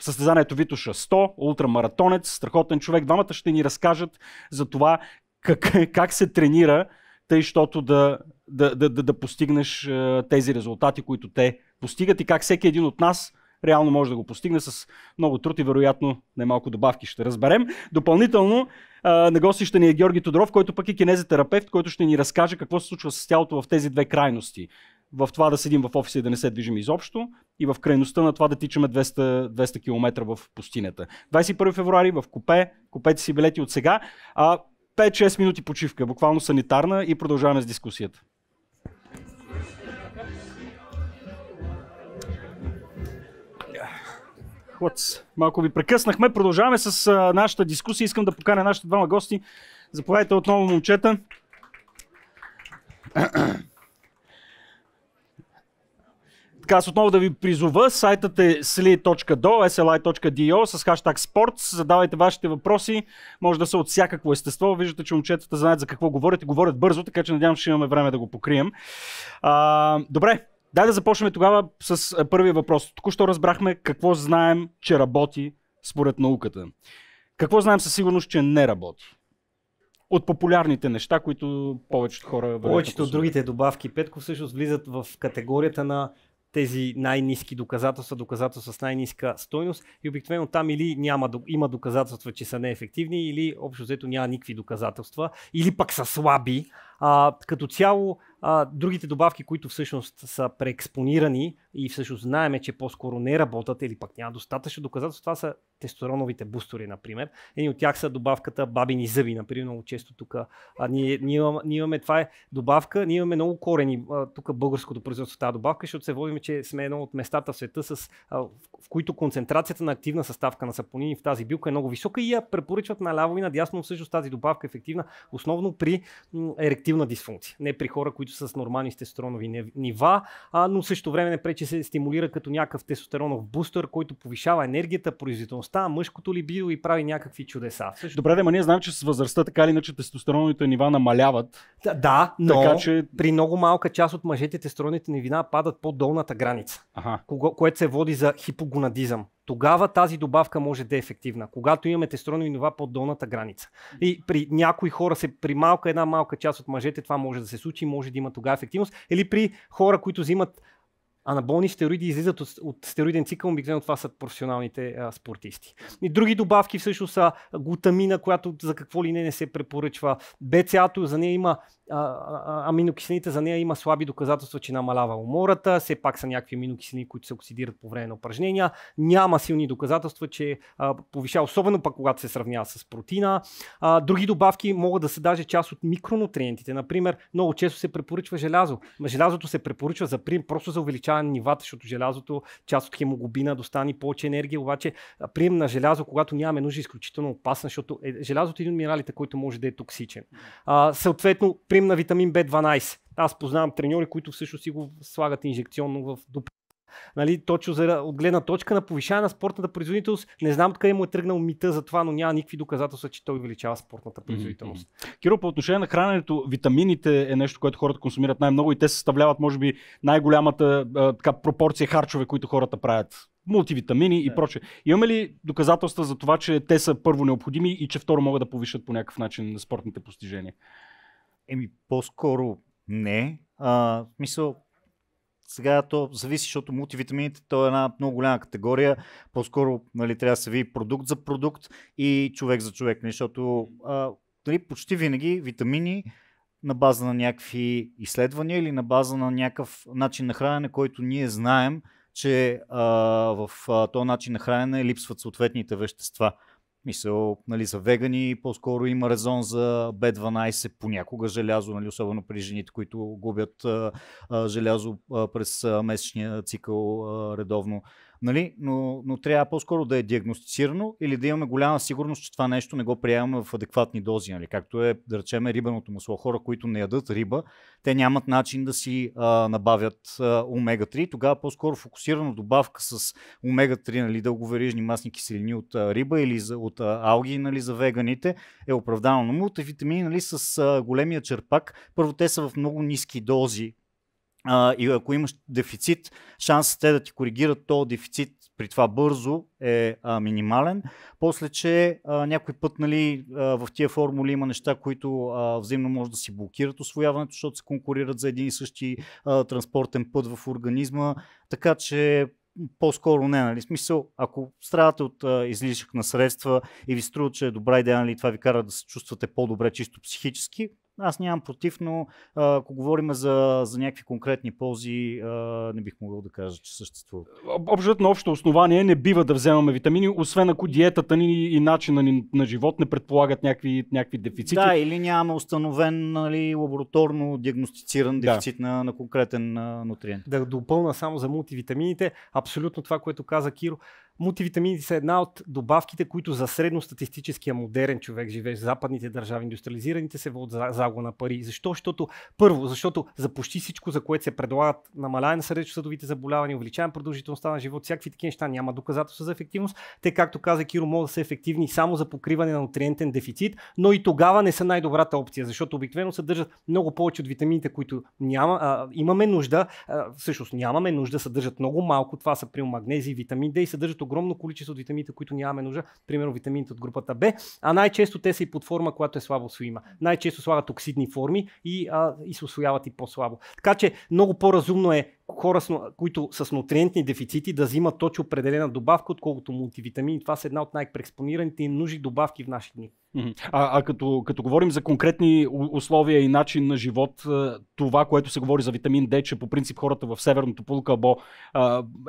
състезанието Витоша 100, ултрамаратонец, страхотен човек. Двамата ще ни разкажат за това как, как се тренира, тъй, щото да, да, да, да, да постигнеш тези резултати, които те постигат и как всеки един от нас реално може да го постигне с много труд и вероятно немалко добавки. Ще разберем. Допълнително на гости ще ни е Георги Тодоров, който пък е кинезитерапевт, който ще ни разкаже какво се случва с тялото в тези две крайности. В това да седим в офиса и да не се движим изобщо и в крайността на това да тичаме 200, 200 км в пустинята. 21 февруари в Копе, купете си билети от сега, а 5-6 минути почивка, буквално санитарна и продължаваме с дискусията. Хлъц. Малко ви прекъснахме. Продължаваме с а, нашата дискусия. Искам да поканя нашите двама гости. Заповядайте отново, момчета. Така, аз отново да ви призова, сайтът е sli.do, sli.do с хаштаг sports. Задавайте вашите въпроси. Може да са от всякакво естество. Виждате, че момчетата знаят за какво говорят и говорят бързо, така че надявам, че имаме време да го покрием. А, добре, дай да започнем тогава с а, първия въпрос. Току-що разбрахме какво знаем, че работи според науката. Какво знаем със сигурност, че не работи? От популярните неща, които повечето хора... Повечето от другите добавки, Петко, всъщност влизат в категорията на тези най-низки доказателства, доказателства с най-ниска стойност и обикновено там или няма, има доказателства, че са неефективни, или общо взето няма никакви доказателства, или пък са слаби. А, като цяло, а, другите добавки, които всъщност са преекспонирани и всъщност знаеме, че по-скоро не работят или пък няма достатъчно доказателства, това са тестостероновите бустери, например. Едни от тях са добавката бабини зъби, например, много често тук. Ние, ние, имаме, ние имаме, това е добавка, ние имаме много корени тук българското производство тази добавка, защото се водим, че сме едно от местата в света, с, в, които концентрацията на активна съставка на сапонини в тази билка е много висока и я препоръчват наляво и надясно. Всъщност тази добавка е ефективна основно при м, еректилна дисфункция, не при хора, които са с нормални тестостеронови нива, а, но в същото време не пречи се стимулира като някакъв тестостеронов бустер, който повишава енергията, производителността, мъжкото либидо и прави някакви чудеса. Също Добре, да, ние знаем, че с възрастта така или иначе тестостероновите нива намаляват. Да, да, но Така че- при много малка част от мъжете тестостероните ни вина падат по долната граница, кого- което се води за хипогонадизъм. Тогава тази добавка може да е ефективна, когато имаме тестостеронови нива под долната граница. И при някои хора, се, при малка една малка част от мъжете това може да се случи, може да има тогава ефективност. Или при хора, които взимат анаболни стероиди излизат от, от стероиден цикъл, обикновено това са професионалните а, спортисти. И други добавки всъщност са глутамина, която за какво ли не не се препоръчва. БЦА-то за нея има а, а, аминокиселините, за нея има слаби доказателства, че намалява умората, все пак са някакви аминокиселини, които се оксидират по време на упражнения. Няма силни доказателства, че а, повишава, особено пък когато се сравнява с протеина. А, други добавки могат да са даже част от микронутриентите. Например, много често се препоръчва желязо. Желязото се препоръчва за просто за увеличаване на нивата, защото желязото, част от хемоглобина, достани повече енергия, обаче прием на желязо, когато нямаме нужда, е изключително опасна, защото е, желязото е един от минералите, който може да е токсичен. А, съответно, прием на витамин B12. Аз познавам треньори, които всъщност си го слагат инжекционно в дуп. Нали, точно за, от гледна точка на повишаване на спортната производителност. Не знам откъде му е тръгнал мита за това, но няма никакви доказателства, че той увеличава спортната производителност. Киро, по отношение на храненето, витамините е нещо, което хората консумират най-много и те съставляват, може би, най-голямата а, така, пропорция харчове, които хората правят. Мултивитамини и Да. прочее. Имаме ли доказателства за това, че те са първо необходими и че второ могат да повишат по някакъв начин спортните постижения? Еми, по-скоро не. А, в смисъл, сега то зависи, защото мултивитамините то е една много голяма категория. По-скоро нали, трябва да се види продукт за продукт и човек за човек. нали, Защото нали, почти винаги витамини на база на някакви изследвания или на база на някакъв начин на хранене, който ние знаем, че а, в този начин на хранене липсват съответните вещества. Мисъл, нали, за вегани по-скоро има резон за B12, понякога желязо, нали, особено при жените, които губят а, а, желязо а, през а, месечния цикъл а, редовно. Нали? Но, но трябва по-скоро да е диагностицирано или да имаме голяма сигурност, че това нещо не го приемаме в адекватни дози. Нали? Както е, да речем, рибеното масло. Хора, които не ядат риба, те нямат начин да си а, набавят а, омега-3. Тогава по-скоро фокусирана добавка с омега-3, нали, дълговерижни масни киселини от а, риба или за, от а, алги нали, за веганите е оправдано. Но мултивитамини нали, с а, големия черпак, първо те са в много ниски дози а, и ако имаш дефицит, шансът те да ти коригират този дефицит при това бързо е а, минимален. После, че а, някой път нали, а, в тия формули има неща, които а, взаимно може да си блокират освояването, защото се конкурират за един и същи а, транспортен път в организма. Така че по-скоро не, нали? Смисъл, ако страдате от а, излишък на средства и ви струва, че е добра идея, нали, това ви кара да се чувствате по-добре чисто психически, аз нямам против, но ако говорим за, за някакви конкретни ползи, не бих могъл да кажа, че съществуват. Общо на общо основание не бива да вземаме витамини, освен ако диетата ни и начина ни на живот не предполагат някакви, някакви дефицити. Да, или нямаме установен нали, лабораторно диагностициран Да. дефицит на, на конкретен нутриент. да допълна само за мултивитамините, абсолютно това, което каза Киро. Мултивитамините са една от добавките, които за средностатистическия модерен човек живее в западните държави, индустриализираните се водят за загуба на пари. Защо? Защото, първо, защото за почти всичко, за което се предлагат намаляване на сърдечно-съдовите заболявания, увеличаване продължителността на живот, всякакви такива неща няма доказателства за ефективност. Те, както каза Киро, могат да са ефективни само за покриване на нутриентен дефицит, но и тогава не са най-добрата опция, защото обикновено съдържат много повече от витамините, които няма, а, имаме нужда, а, всъщност нямаме нужда, съдържат много малко. Това са при магнези, витамин D и съдържат огромно количество от витамините, които нямаме нужда, примерно витамините от групата Б, а най-често те са и под форма, която е слабо освоима. Най-често слагат оксидни форми и, а, и се освояват и по-слабо. Така че много по-разумно е хора, които с нутриентни дефицити да взимат точно определена добавка, отколкото мултивитамини. Това са една от най-преекспонираните и нужни добавки в наши дни. А, а като, като говорим за конкретни условия и начин на живот, това, което се говори за витамин D, че по принцип хората в северното полукълбо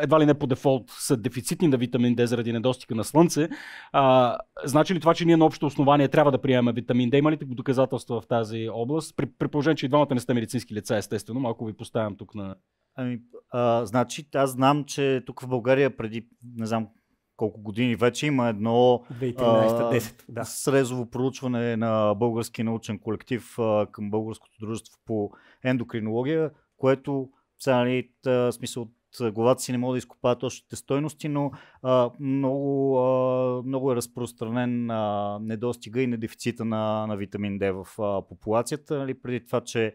едва ли не по дефолт са дефицитни на витамин D заради недостига на слънце, а, значи ли това, че ние на общо основание трябва да приемем витамин D? Има ли доказателства в тази област? При, при положение, че и двамата не сте медицински лица, естествено, малко ви поставям тук на Ами, а, значи, аз знам, че тук в България преди, не знам колко години вече има едно 2013-10, да. срезово проучване на български научен колектив а, към Българското дружество по ендокринология, което сега нали, смисъл от главата си не мога да изкопая точните стойности, но а, много, а, много е разпространен а, недостига и недефицита на, на витамин D в а, популацията. Нали, преди това, че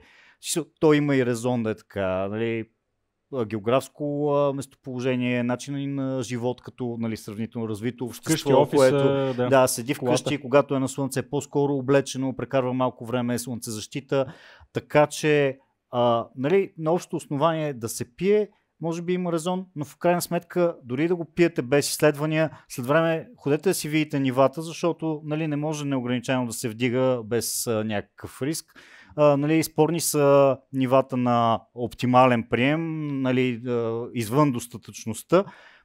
то има и резон да е така. Нали, географско а, местоположение, начин на живот, като нали, сравнително развито общество, Къщи, офиса, което да, да, седи вкъщи, когато е на слънце, е по-скоро облечено, прекарва малко време, е слънцезащита, така че а, нали, на общо основание да се пие, може би има резон, но в крайна сметка, дори да го пиете без изследвания, след време ходете да си видите нивата, защото нали, не може неограничено да се вдига без а, някакъв риск а, нали, спорни са нивата на оптимален прием, нали, извън достатъчността.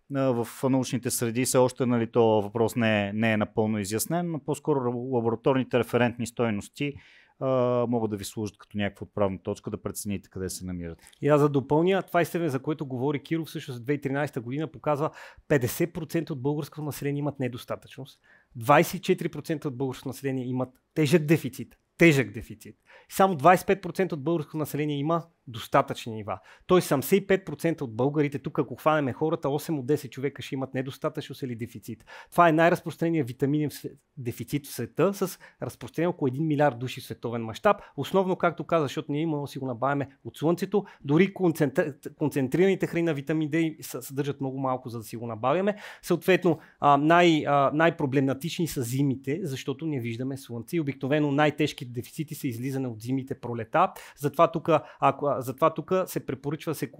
в научните среди все още нали, то въпрос не е, не е напълно изяснен, но по-скоро лабораторните референтни стойности Uh, могат да ви служат като някаква отправна точка да прецените къде се намират. И аз за допълня, това изследване, за което говори Киров, всъщност 2013 година показва 50% от българското население имат недостатъчност, 24% от българското население имат тежък дефицит, тежък дефицит. Само 25% от българското население има достатъчни нива. Тоест 75% от българите, тук ако хванеме хората, 8 от 10 човека ще имат недостатъчност или дефицит. Това е най-разпространеният витаминен дефицит в света с разпространение около 1 милиард души в световен мащаб. Основно, както каза, защото ние имаме си го набавяме от слънцето, дори концентр... концентрираните храни на витамин D съдържат много малко, за да си го набавяме. Съответно, най- най-проблематични са зимите, защото не виждаме слънце и обикновено най-тежките дефицити са излизане от зимите пролета. Затова тук, ако, затова тук се препоръчва се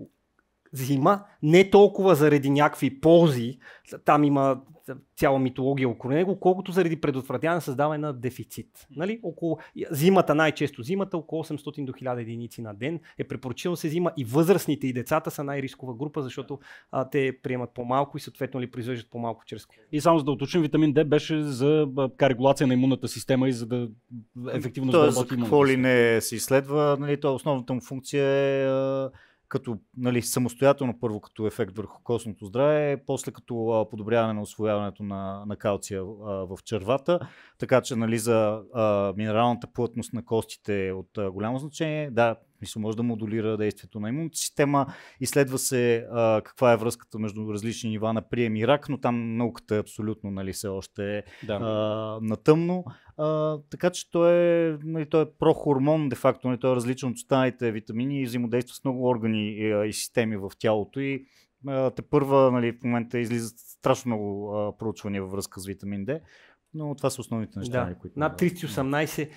зима, не толкова заради някакви ползи, там има цяла митология около него, колкото заради предотвратяване създаване на дефицит. Нали? Около, зимата, най-често зимата, около 800 до 1000 единици на ден е препоръчено се взима и възрастните и децата са най-рискова група, защото а, те приемат по-малко и съответно ли произвеждат по-малко чрез И само за да уточним, витамин D беше за регулация на имунната система и за да ефективно Тоест, да какво ли не се изследва, нали, то основната му функция е като нали, самостоятелно първо като ефект върху костното здраве, после като а, подобряване на освояването на, на калция а, в червата, така че нали, за а, минералната плътност на костите е от а, голямо значение. Да, мисля, може да модулира действието на имунната система. Изследва се а, каква е връзката между различни нива на прием и рак, но там науката е абсолютно нали, все още е да. а, на тъмно. А, така че той е, нали, той е прохормон, де-факто, нали, той е различен от останалите витамини и взаимодейства с много органи и, и системи в тялото и те първа нали, в момента излизат страшно много а, проучвания във връзка с витамин D, но това са основните неща. Да, нали, които... Над 318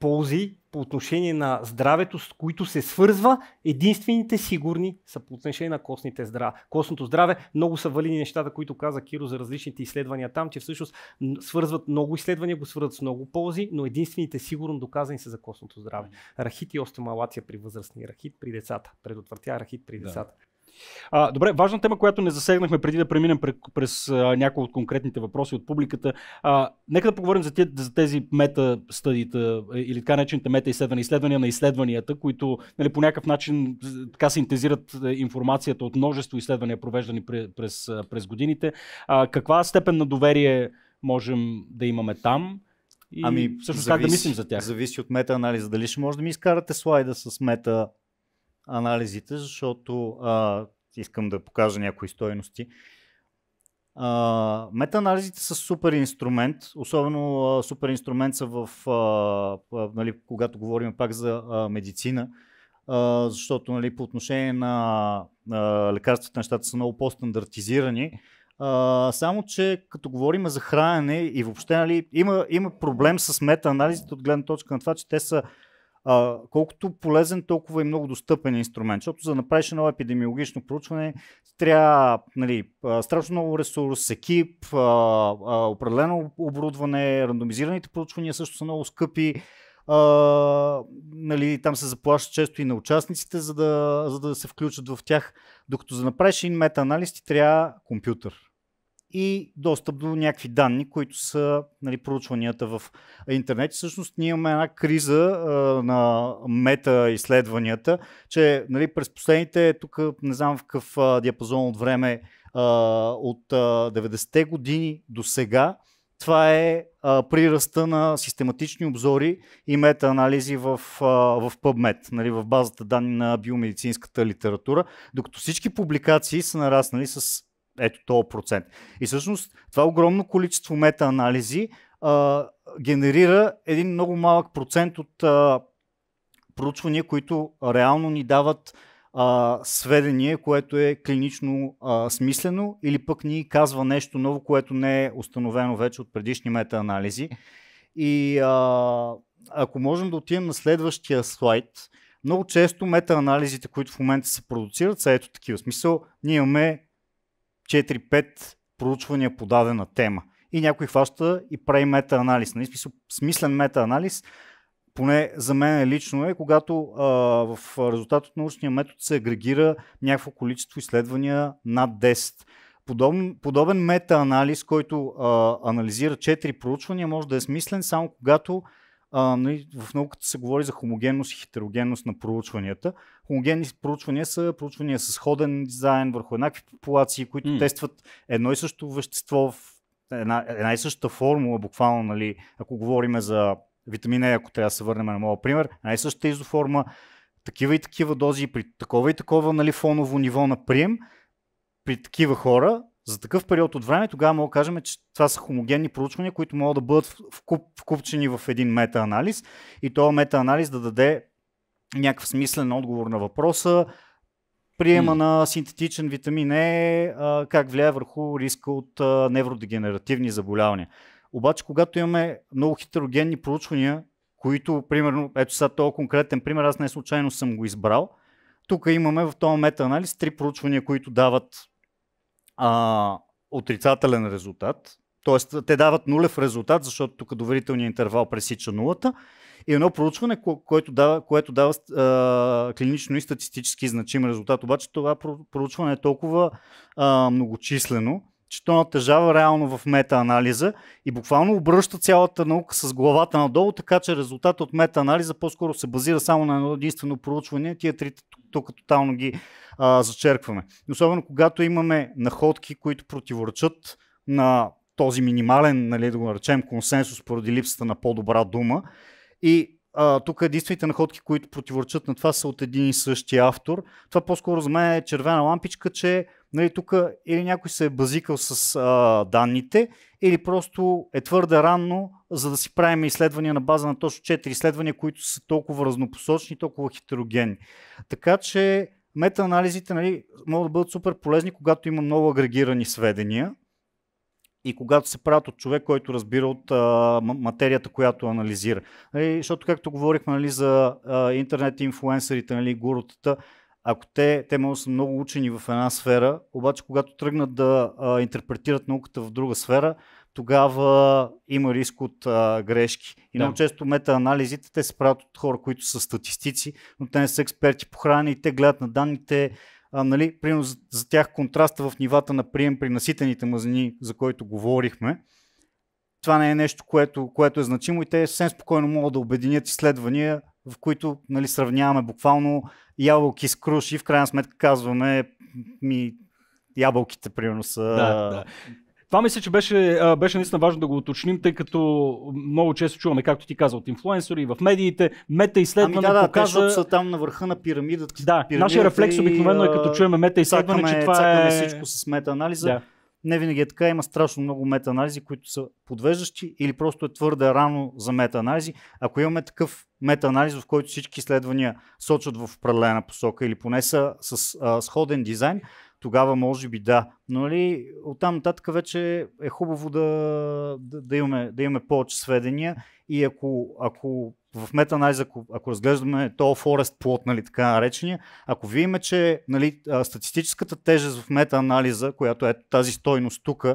ползи по отношение на здравето, с които се свързва, единствените сигурни са по отношение на костните здраве. Костното здраве, много са валини нещата, които каза Киро за различните изследвания там, че всъщност свързват много изследвания, го свързват с много ползи, но единствените сигурно доказани са за костното здраве. Рахит и остеомалация при възрастни, рахит при децата, предотвратя рахит при децата. А, добре, важна тема, която не засегнахме преди да преминем през, през а, някои от конкретните въпроси от публиката. А, нека да поговорим за, тези, за тези мета стадита или така наречените мета изследвания, изследвания на изследванията, които нали, по някакъв начин така синтезират информацията от множество изследвания, провеждани през, през, през годините. А, каква степен на доверие можем да имаме там? И ами, всъщност зависи, как да мислим за тях? Зависи от мета-анализа. Дали ще може да ми изкарате слайда с мета анализите, защото а, искам да покажа някои стойности. Uh, метаанализите са супер инструмент, особено uh, супер инструмент са в, uh, uh, нали, когато говорим пак за uh, медицина, uh, защото нали, по отношение на uh, лекарствата нещата са много по-стандартизирани. Uh, само, че като говорим за хранене и въобще нали, има, има проблем с метаанализите от гледна точка на това, че те са а, колкото полезен, толкова и много достъпен инструмент. Защото за да направиш едно епидемиологично проучване, трябва нали, страшно много ресурс, екип, а, а, определено оборудване, рандомизираните проучвания също са много скъпи. А, нали, там се заплащат често и на участниците, за да, за да се включат в тях. Докато за да направиш един метаанализ, ти трябва компютър и достъп до някакви данни, които са нали, проучванията в интернет. Всъщност ние имаме една криза а, на мета изследванията, че нали, през последните, тук не знам в какъв а, диапазон от време, а, от а, 90-те години до сега, това е а, приръста на систематични обзори и метаанализи в, а, в PubMed, нали, в базата данни на биомедицинската литература, докато всички публикации са нараснали с ето този процент. И всъщност това огромно количество метаанализи а, генерира един много малък процент от а, проучвания, които реално ни дават а, сведение, което е клинично а, смислено или пък ни казва нещо ново, което не е установено вече от предишни метаанализи. И а, ако можем да отидем на следващия слайд, много често метаанализите, които в момента се продуцират, са ето такива. В смисъл, ние имаме 4-5 проучвания по дадена тема. И някой хваща и прави мета-анализ. Нали? Смислен мета-анализ, поне за мен лично е, когато а, в резултат от научния метод се агрегира някакво количество изследвания над 10. Подобен, подобен мета-анализ, който а, анализира 4 проучвания, може да е смислен само когато а, нали, в науката се говори за хомогенност и хетерогенност на проучванията. Хомогенни проучвания са проучвания с ходен дизайн върху еднакви популации, които mm. тестват едно и също вещество в една, една и съща формула, буквално, нали, ако говорим за витамин Е, ако трябва да се върнем на моят пример, една и същата изоформа, такива и такива дози, при такова и такова нали, фоново ниво на прием, при такива хора за такъв период от време, тогава мога да кажем, че това са хомогенни проучвания, които могат да бъдат вкуп, вкупчени в един метаанализ и този метаанализ да даде някакъв смислен отговор на въпроса, приема mm. на синтетичен витамин Е, как влияе върху риска от невродегенеративни заболявания. Обаче, когато имаме много хетерогенни проучвания, които, примерно, ето сега този конкретен пример, аз не случайно съм го избрал, тук имаме в този метаанализ три проучвания, които дават а, отрицателен резултат, т.е. те дават нулев резултат, защото тук доверителният интервал пресича нулата, и едно проучване, което дава, което дава а, клинично и статистически значим резултат. Обаче това проучване е толкова а, многочислено, че то натежава реално в метаанализа и буквално обръща цялата наука с главата надолу, така че резултатът от метаанализа по-скоро се базира само на едно единствено проучване. Тия трите тук тотално ги а, зачеркваме. Особено когато имаме находки, които противоречат на този минимален, нали, да го наречем, консенсус поради липсата на по-добра дума. И а, тук единствените находки, които противоречат на това, са от един и същия автор. Това по-скоро за мен е червена лампичка, че нали, тук или някой се е базикал с а, данните, или просто е твърде ранно, за да си правим изследвания на база на точно 4 изследвания, които са толкова разнопосочни, толкова хетерогенни. Така че метаанализите нали, могат да бъдат супер полезни, когато има много агрегирани сведения и когато се правят от човек, който разбира от а, материята, която анализира. Нали, защото, както говорихме нали, за а, интернет инфлуенсърите, нали, гурутата, ако те, те могат да са много учени в една сфера, обаче когато тръгнат да а, интерпретират науката в друга сфера, тогава има риск от а, грешки. И да. много често метаанализите те се правят от хора, които са статистици, но те не са експерти по храна и те гледат на данните а, нали, примерно за, за тях контраста в нивата на прием при наситените мазнини, за който говорихме, това не е нещо, което, което е значимо и те съвсем спокойно могат да обединят изследвания, в които нали, сравняваме буквално ябълки с круш и в крайна сметка казваме ми ябълките, примерно, са... Да, да. Това мисля, че беше, беше наистина важно да го уточним, тъй като много често чуваме, както ти каза, от инфлуенсъри в медиите, мета изследване ами да, да, показа... Те, са там на върха на пирамидата. Да, нашия рефлекс обикновено е като чуем мета изследване, че това е... всичко с мета-анализа. Да. Не винаги е така, има страшно много мета-анализи, които са подвеждащи или просто е твърде рано за мета-анализи. Ако имаме такъв мета-анализ, в който всички изследвания сочат в определена посока или поне са с а, сходен дизайн, тогава може би да. Но нали, оттам нататък вече е хубаво да, да, да, имаме, да имаме повече сведения и ако, ако в метаанализа, ако, ако разглеждаме то Forest плот, нали, така наречения, ако видим, че нали, статистическата тежест в метаанализа, която е тази стойност тук,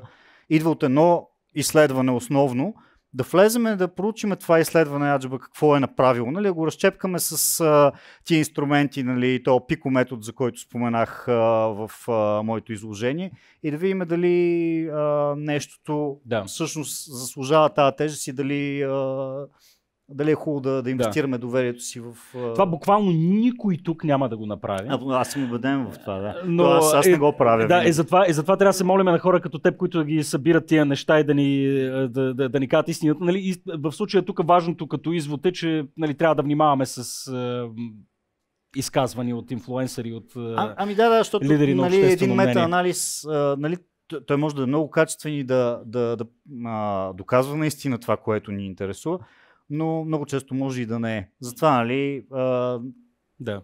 идва от едно изследване основно, да влеземе да проучиме това изследване Аджаба какво е направило, нали, го разчепкаме с а, тия инструменти, нали, то пико метод, за който споменах а, в а, моето изложение и да видим дали а, нещото Да. всъщност заслужава тази тежест и дали, а, дали е хубаво да, да инвестираме доверието си в... Това буквално никой тук няма да го направи. А, аз съм убеден в това, да. Но, Но, аз, аз е, не го правя. Да, и затова, и затова трябва да се молим на хора като теб, които да ги събират тия неща и да ни, да, да, да ни кажат истината. Нали? И в случая тук важното като извод е, че нали, трябва да внимаваме с е, изказвания от инфлуенсъри, от... Е, А, ами да, да, защото лидери на нали, един метаанализ, нали, той може да е много качествен и да, да, да а, доказва наистина това, което ни интересува, но много често може и да не е. Затова, нали, а, Да.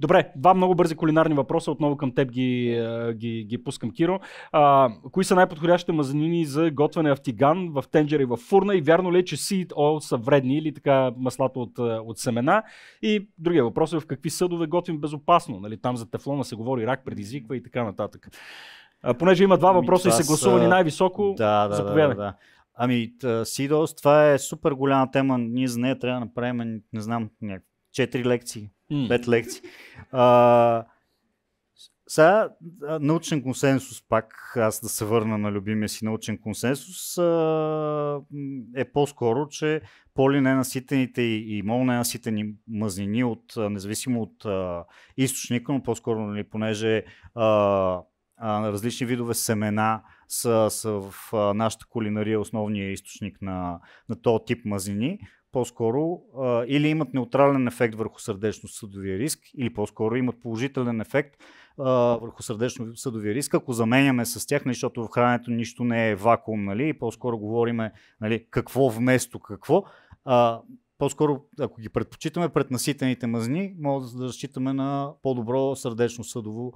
Добре, два много бързи кулинарни въпроса. Отново към теб ги, ги, ги пускам, Киро. А, кои са най-подходящите мазнини за готвене в тиган, в тенджер и в фурна? И вярно ли е, че seed oil са вредни или така маслата от, от семена? И другия въпрос е в какви съдове готвим безопасно? Нали, там за тефлона се говори рак, предизвиква и така нататък. А, понеже има два Ами, въпроса и са гласувани най-високо, да, да, заповядай. да, да. Ами, Сидос, това е супер голяма тема. Ние за нея трябва да направим, не знам, 4 лекции, М. 5 лекции. А, сега, научен консенсус, пак аз да се върна на любимия си научен консенсус, е по-скоро, че полиненаситените и, и мононенаситени мазнини, от, независимо от източника, но по-скоро, нали, понеже различни видове семена са, са в а, нашата кулинария основния източник на, на този тип мазнини, по-скоро а, или имат неутрален ефект върху сърдечно-съдовия риск, или по-скоро имат положителен ефект а, върху сърдечно-съдовия риск, ако заменяме с тях, нали, защото в храненето нищо не е вакуум, нали, и по-скоро говориме нали, какво вместо какво. А, по-скоро, ако ги предпочитаме пред наситените мазни, може да разчитаме на по-добро сърдечно-съдово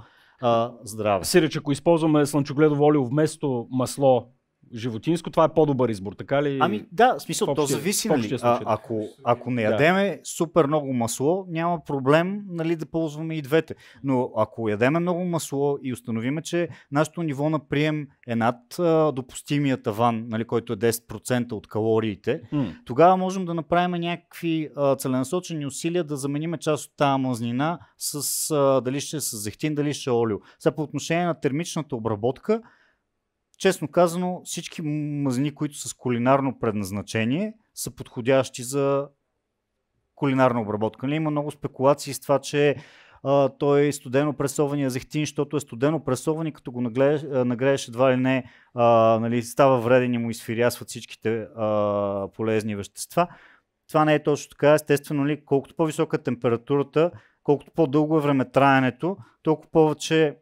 здраве. Сиреч, ако използваме слънчогледово олио вместо масло животинско, това е по-добър избор, така ли? Ами да, в смисъл, в то общия- зависи, в нали, а, ако, ако не Да. ядеме супер много масло, няма проблем нали, да ползваме и двете. Но ако ядеме много масло и установиме, че нашето ниво на прием е над а, допустимия таван, нали, който е 10% от калориите, М. тогава можем да направим някакви а, целенасочени усилия да заменим част от тази мазнина с а, дали ще е с зехтин, дали ще е олио. Сега по отношение на термичната обработка, честно казано, всички мазнини, които са с кулинарно предназначение, са подходящи за кулинарна обработка. Нали? Има много спекулации с това, че а, той е студено пресования зехтин, защото е студено пресован като го нагрееш, а, нагрееш едва ли не а, нали, става вреден и му изфирясват всичките а, полезни вещества. Това не е точно така. Естествено, нали, колкото по-висока е температурата, колкото по-дълго е времетраенето, толкова повече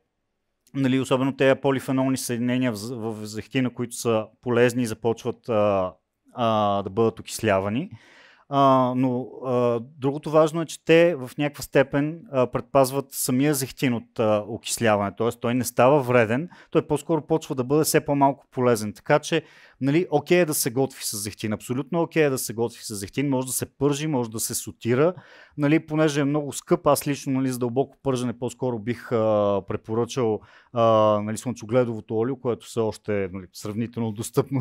нали, особено тези полифенолни съединения в, в зехтина, които са полезни, започват а, а, да бъдат окислявани. А, но а, другото важно е, че те в някаква степен а, предпазват самия зехтин от а, окисляване. Т.е. той не става вреден, той по-скоро почва да бъде все по-малко полезен. Така че, нали, окей е да се готви с зехтин. Абсолютно окей е да се готви с зехтин. Може да се пържи, може да се сотира. Нали, понеже е много скъп, аз лично нали, за дълбоко пържене по-скоро бих а, препоръчал а, нали, слънчогледовото олио, което все още е нали, сравнително достъпно.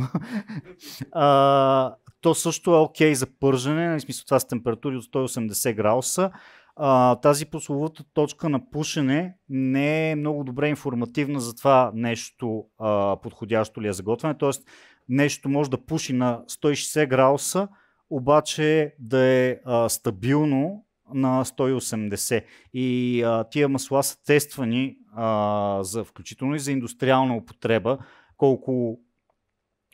а, то също е окей за пържене, нали, в смисъл това с температури от 180 градуса. а, тази пословата точка на пушене не е много добре информативна за това нещо а, подходящо ли е за готвене. Тоест нещо може да пуши на 160 градуса, обаче да е а, стабилно на 180. И а, тия масла са тествани а, за, включително и за индустриална употреба, колко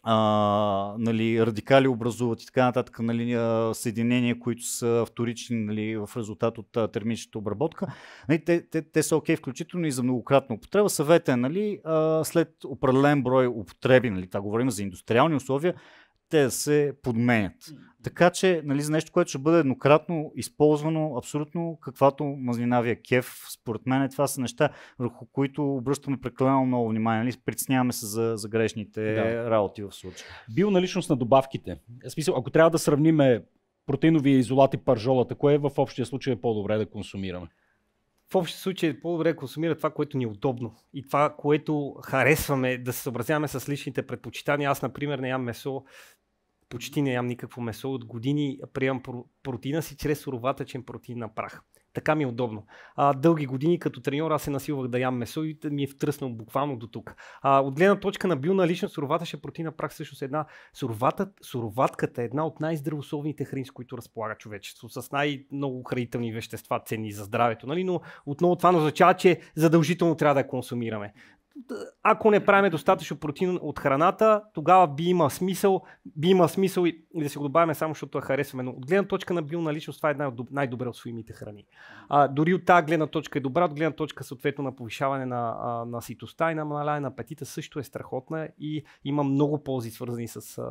а, нали, радикали образуват и така нататък, нали, съединения, които са вторични нали, в резултат от термичната обработка. Нали, те, те, те са окей, включително и за многократна употреба. Съветът е нали, след определен брой употреби, нали, това говорим за индустриални условия, те да се подменят. Така че, нали, за нещо, което ще бъде еднократно използвано, абсолютно каквато мазнина ви е кеф, според мен това са неща, върху които обръщаме прекалено много внимание. Нали? Притесняваме се за, за грешните да. работи в случая. Бионаличност на добавките. В смисъл, ако трябва да сравниме протеиновия изолат и паржолата, кое е в общия случай е по-добре да консумираме? в общия случай е по-добре да консумира това, което ни е удобно и това, което харесваме, да се съобразяваме с личните предпочитания. Аз, например, не ям месо почти не ям никакво месо. От години приемам протеина си чрез суроватъчен протеин на прах. Така ми е удобно. А, дълги години като треньор аз се насилвах да ям месо и ми е втръснал буквално до тук. А, от гледна точка на билна личност, суровата протеина прах също е една. Суровата, суроватката е една от най-здравословните храни, с които разполага човечество, с най-много хранителни вещества, ценни за здравето. Нали? Но отново това означава, че задължително трябва да я консумираме ако не правим достатъчно протеин от храната, тогава би има смисъл, би има смисъл и да се го добавяме само, защото я харесваме. Но от гледна точка на бионаличност, това е най- най-добре освоимите храни. А, дори от тази гледна точка е добра, от гледна точка съответно на повишаване на, на ситоста и на намаляване на апетита също е страхотна и има много ползи свързани с,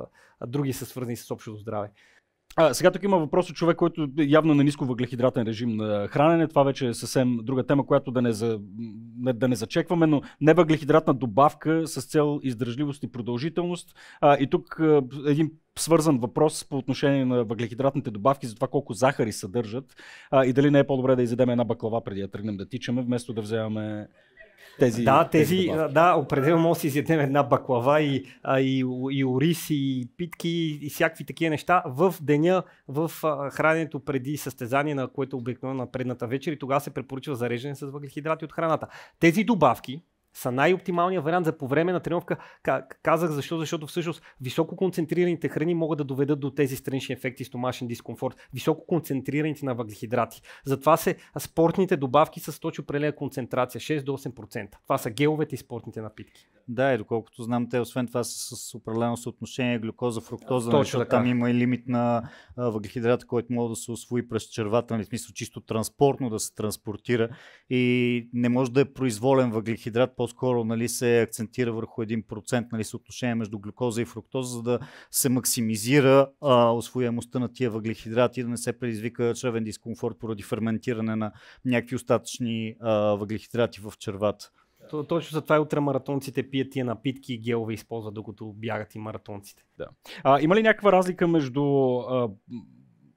други са свързани с общото здраве. А, сега тук има въпрос от човек, който явно на ниско въглехидратен режим на хранене. Това вече е съвсем друга тема, която да не, за, да не зачекваме, но не въглехидратна добавка с цел издръжливост и продължителност. А, и тук един свързан въпрос по отношение на въглехидратните добавки, за това колко захари съдържат а, и дали не е по-добре да изедем една баклава преди да тръгнем да тичаме, вместо да вземаме тези. Да, тези, тези да, определено може да си изядем една баклава и, а, и, и ориз и питки и всякакви такива неща в деня в храненето преди състезание, на което обикновено на предната вечер и тогава се препоръчва зареждане с въглехидрати от храната. Тези добавки, са най-оптималният вариант за по време на тренировка. Казах защо, защото всъщност високо концентрираните храни могат да доведат до тези странични ефекти, стомашен дискомфорт, високо концентрираните на въглехидрати. Затова се спортните добавки с точно определена концентрация, 6 до 8%. Това са геловете и спортните напитки. Да, и доколкото знам, те освен това са с определено съотношение глюкоза, фруктоза, Точно защото така. там има и лимит на въглехидрата, който може да се освои през червата, нали, в смисъл чисто транспортно да се транспортира и не може да е произволен въглехидрат, по-скоро нали, се акцентира върху 1% нали, съотношение между глюкоза и фруктоза, за да се максимизира а, освоемостта на тия въглехидрати, да не се предизвика чревен дискомфорт поради ферментиране на някакви остатъчни а, въглехидрати в червата. То, точно за това и ултрамаратонците пият тия напитки и гелове използват, докато бягат и маратонците. Да. А, има ли някаква разлика между а,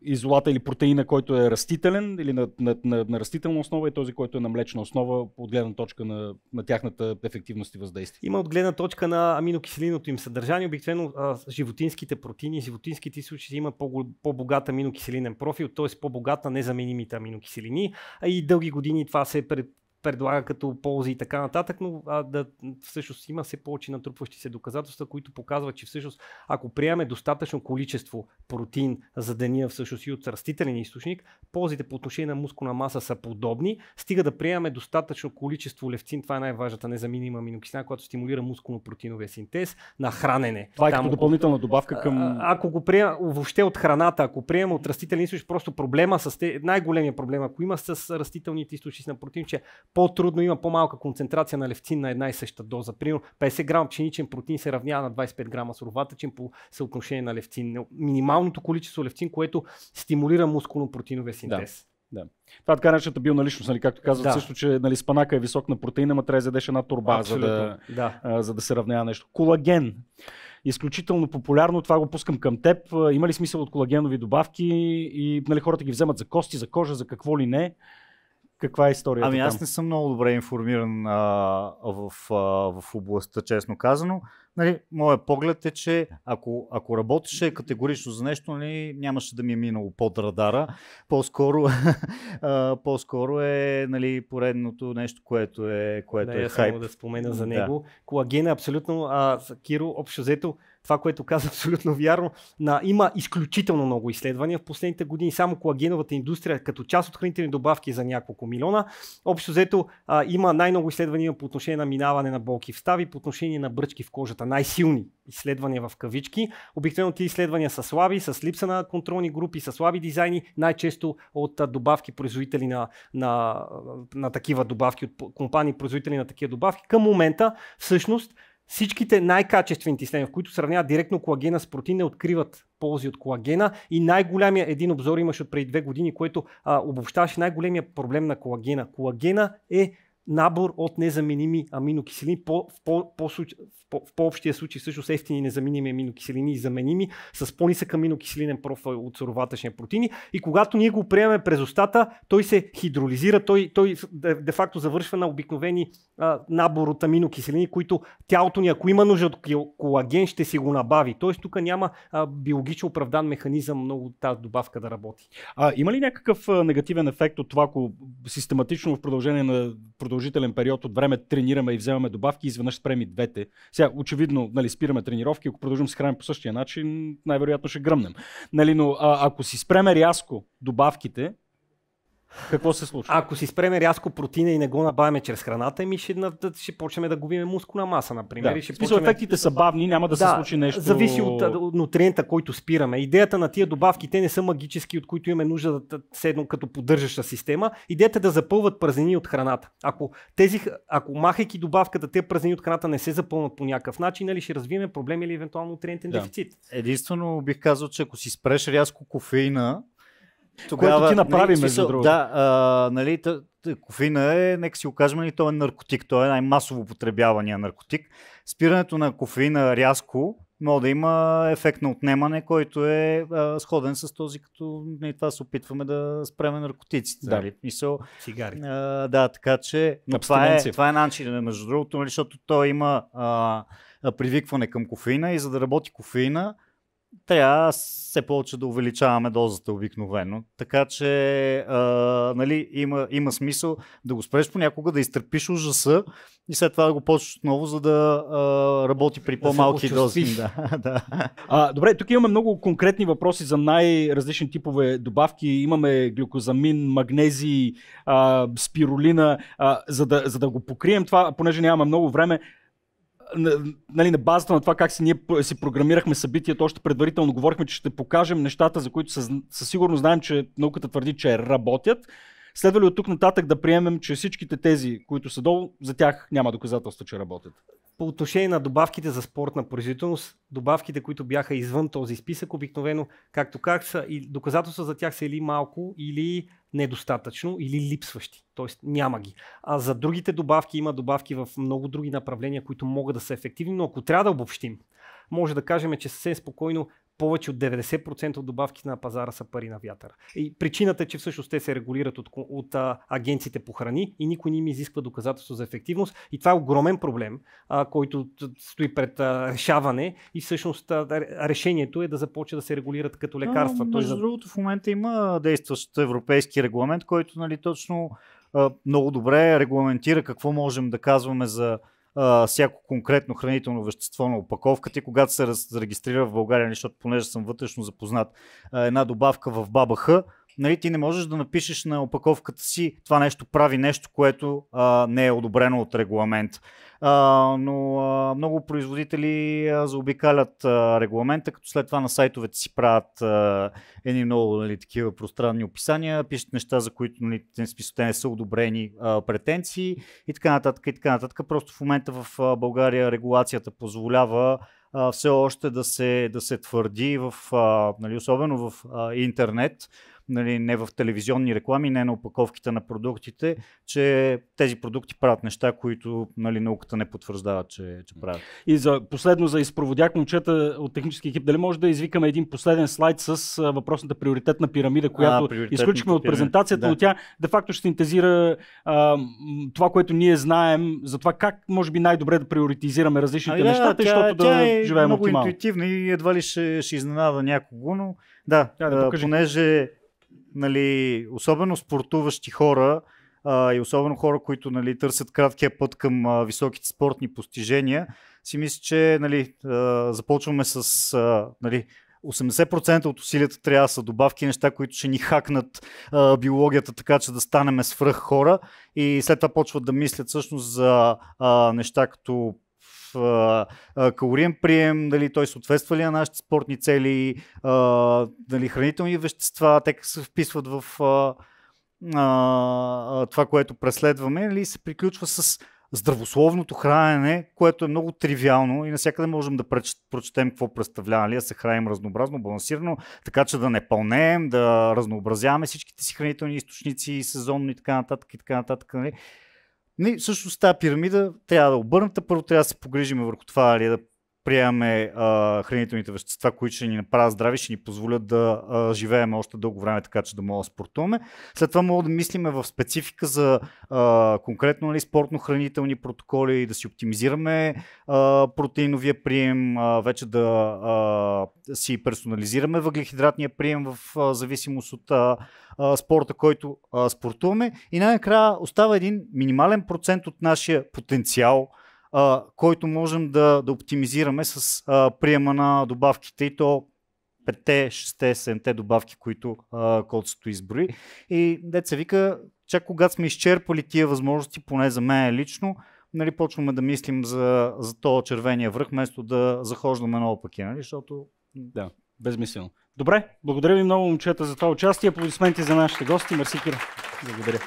изолата или протеина, който е растителен или на, на, на, на растителна основа и този, който е на млечна основа от гледна точка на, на тяхната ефективност и въздействие? Има от гледна точка на аминокиселиното им съдържание. Обикновено животинските протеини, животинските имат по, по-богат аминокиселинен профил, т.е. по-богат на незаменимите аминокиселини. И дълги години това се е пред, предлага като ползи и така нататък, но а, да, всъщност има все повече натрупващи се доказателства, които показват, че всъщност ако приемаме достатъчно количество протеин за деня всъщност и от растителен източник, ползите по отношение на мускулна маса са подобни, стига да приемаме достатъчно количество левцин, това е най-важната незаменима аминокиселина, която стимулира мускулно-протеиновия синтез на хранене. Това е като допълнителна добавка към... А, ако го приема въобще от храната, ако приема от растителен източник, просто проблема с те, най-големия проблем, ако има с растителните източници на протеин, че по-трудно има по-малка концентрация на левцин на една и съща доза. Примерно 50 грама пшеничен протеин се равнява на 25 грама суроватъчен по съотношение на левцин. Минималното количество левцин, което стимулира мускулно-протеиновия синтез. Да. Да. Това е така наречената бионаличност, нали, както казват да. също, че нали, спанака е висок на протеина, но трябва да изядеш една турба, за да, да. А, за да се равнява нещо. Колаген. Изключително популярно, това го пускам към теб. Има ли смисъл от колагенови добавки и нали, хората ги вземат за кости, за кожа, за какво ли не? Каква е историята Ами аз там? не съм много добре информиран а, в, а, в областта, честно казано. Нали, моят поглед е, че ако, ако работеше категорично за нещо, нали, нямаше да ми е минало под радара. По-скоро, а, по-скоро е нали, поредното нещо, което е, което да, е хайп. само да спомена за Да. него. Колаген е абсолютно, а, Киро, общо взето, това, което каза абсолютно вярно. На, има изключително много изследвания в последните години. Само колагеновата индустрия, като част от хранителни добавки е за няколко милиона. Общо взето а, има най-много изследвания по отношение на минаване на болки в стави, по отношение на бръчки в кожата. Най-силни изследвания в кавички. Обикновено тези изследвания са слаби, с липса на контролни групи, с слаби дизайни, най-често от добавки производители на, на, на такива добавки, от компании производители на такива добавки. Към момента, всъщност, всичките най-качествените изследвания, в които сравняват директно колагена с протеин, не откриват ползи от колагена и най-голямия един обзор имаше от преди две години, което а, обобщаваше най-големия проблем на колагена. Колагена е набор от незаменими аминокиселини, по, в, по, по, в, в по-общия случай всъщност ефтини незаменими аминокиселини и заменими с по-нисък аминокиселинен профил от суроватъчни протеини и когато ние го приемем през устата, той се хидролизира, той, той де, де факто завършва на обикновени а, набор от аминокиселини, които тялото ни, ако има нужда от колаген, ще си го набави. Тоест тук няма а, биологично оправдан механизъм много тази добавка да работи. А, има ли някакъв а, негативен ефект от това, ако систематично в продължение на продължителен период от време тренираме и вземаме добавки изведнъж спрем и двете? Сега, очевидно, нали, спираме тренировки, ако продължим се храним по същия начин, най-вероятно ще гръмнем. Нали, но а, ако си спреме рязко добавките, какво се случва? Ако си спреме рязко протеина и не го набавяме чрез храната, ми ще, ще почнем да губим мускулна маса, например. да. Ще смисъл, почнем- ефектите са бавни, няма да, се случи нещо. Зависи от, от нутриента, който спираме. Идеята на тия добавки, те не са магически, от които имаме нужда да седно като поддържаща система. Идеята е да запълват празнини от храната. Ако, тези, ако махайки добавката, те празнини от храната не се запълнат по някакъв начин, нали ще развием проблем или евентуално нутриентен Да. дефицит. Единствено бих казал, че ако си спреш рязко кофеина, Което ти направи, нали, между другото. Да, а, нали, т- т- кофеина е, нека си го кажем, нали, той е наркотик, той е най-масово потребявания наркотик. Спирането на кофеина рязко може да има ефект на отнемане, който е а, сходен с този, като нали, това се опитваме да спреме наркотиците. Да. Нали? Мисъл, Цигари. а, да, така че но това е, това е начин, между другото, нали, защото той има а, привикване към кофеина и за да работи кофеина, трябва все повече да увеличаваме дозата обикновено. Така че а, нали, има, има смисъл да го спреш понякога, да изтърпиш ужаса и след това да го почнеш отново, за да а, работи при по-малки дози. очувствиш. Да, да. А, добре, тук имаме много конкретни въпроси за най-различни типове добавки. Имаме глюкозамин, магнезий, а, спирулина. А, за, да, за да го покрием това, понеже нямаме много време, на, нали, на базата на това как си ние си програмирахме събитието, още предварително говорихме, че ще покажем нещата, за които със, със сигурност знаем, че науката твърди, че работят. Следва ли от тук нататък да приемем, че всичките тези, които са долу, за тях няма доказателства, че работят? По отношение на добавките за спортна производителност, добавките, които бяха извън този списък, обикновено, както как са, и доказателства за тях са или малко, или недостатъчно, или липсващи. Тоест няма ги. А за другите добавки има добавки в много други направления, които могат да са ефективни, но ако трябва да обобщим, може да кажем, че съвсем спокойно повече от 90% от добавките на пазара са пари на вятър. И причината е, че всъщност те се регулират от, от а, агенциите по храни и никой не им изисква доказателство за ефективност. И това е огромен проблем, а, който стои пред а, решаване и всъщност а, решението е да започне да се регулират като лекарства. Той между другото, в момента има действащ европейски регламент, който нали, точно а, много добре регламентира какво можем да казваме за а, всяко конкретно хранително вещество на опаковката и когато се регистрира в България, нали, защото понеже съм вътрешно запознат, а, една добавка в БАБХ, нали, ти не можеш да напишеш на опаковката си това нещо прави нещо, което а, не е одобрено от регламент. Но много производители заобикалят регламента, като след това на сайтовете си правят едни много нали, такива пространни описания, пишат неща, за които нали, те не са одобрени претенции и така нататък. И така нататък. Просто в момента в България регулацията позволява все още да се, да се твърди, в, нали, особено в интернет, нали, не в телевизионни реклами, не на упаковките на продуктите, че тези продукти правят неща, които нали, науката не потвърждава, че, че правят. И за последно за изпроводяк момчета от технически екип, дали може да извикаме един последен слайд с а, въпросната приоритетна пирамида, която изключихме от презентацията, да. но тя де-факто ще синтезира а, това, което ние знаем за това как може би най-добре да приоритизираме различните ами, неща, да, защото тя да е живеем много оптимално. интуитивна и едва ли ще, ще изненада някого, но да, да, да понеже нали, особено спортуващи хора а, и особено хора, които нали, търсят краткия път към а, високите спортни постижения, си мисля, че нали, а, започваме с а, нали, 80% от усилията трябва да са добавки, неща, които ще ни хакнат а, биологията, така че да станем свръх хора. И след това почват да мислят всъщност за а, неща като а, калориен прием, дали той съответства ли на нашите спортни цели, дали хранителни вещества, те се вписват в това, което преследваме, или се приключва с здравословното хранене, което е много тривиално и навсякъде можем да прочетем какво представлява, ли, нали, да се храним разнообразно, балансирано, така че да не пълнеем, да разнообразяваме всичките си хранителни източници, сезонно и така нататък и така нататък. Нали. Ние, всъщност тази пирамида трябва да обърната. Първо трябва да се погрижим върху това нали, да приемаме а, хранителните вещества, които ще ни направят здрави, ще ни позволят да а, живеем още дълго време, така че да мога да спортуваме. След това мога да мислиме в специфика за а, конкретно нали, спортно-хранителни протоколи, да си оптимизираме а, протеиновия прием, а, вече да а, си персонализираме въглехидратния прием в а, зависимост от а, спорта, който а, спортуваме. И най-накрая остава един минимален процент от нашия потенциал – а, който можем да, да оптимизираме с а, приема на добавките и то 5, 6, 7 добавки, които колцето изброи. И деца вика, чак когато сме изчерпали тия възможности, поне за мен лично, нали, почваме да мислим за, за този червения връх, вместо да захождаме много пъки, нали, защото... Да, безмислено. Добре, благодаря ви много, момчета, за това участие. Аплодисменти за нашите гости. Мерси, Кира. Благодаря.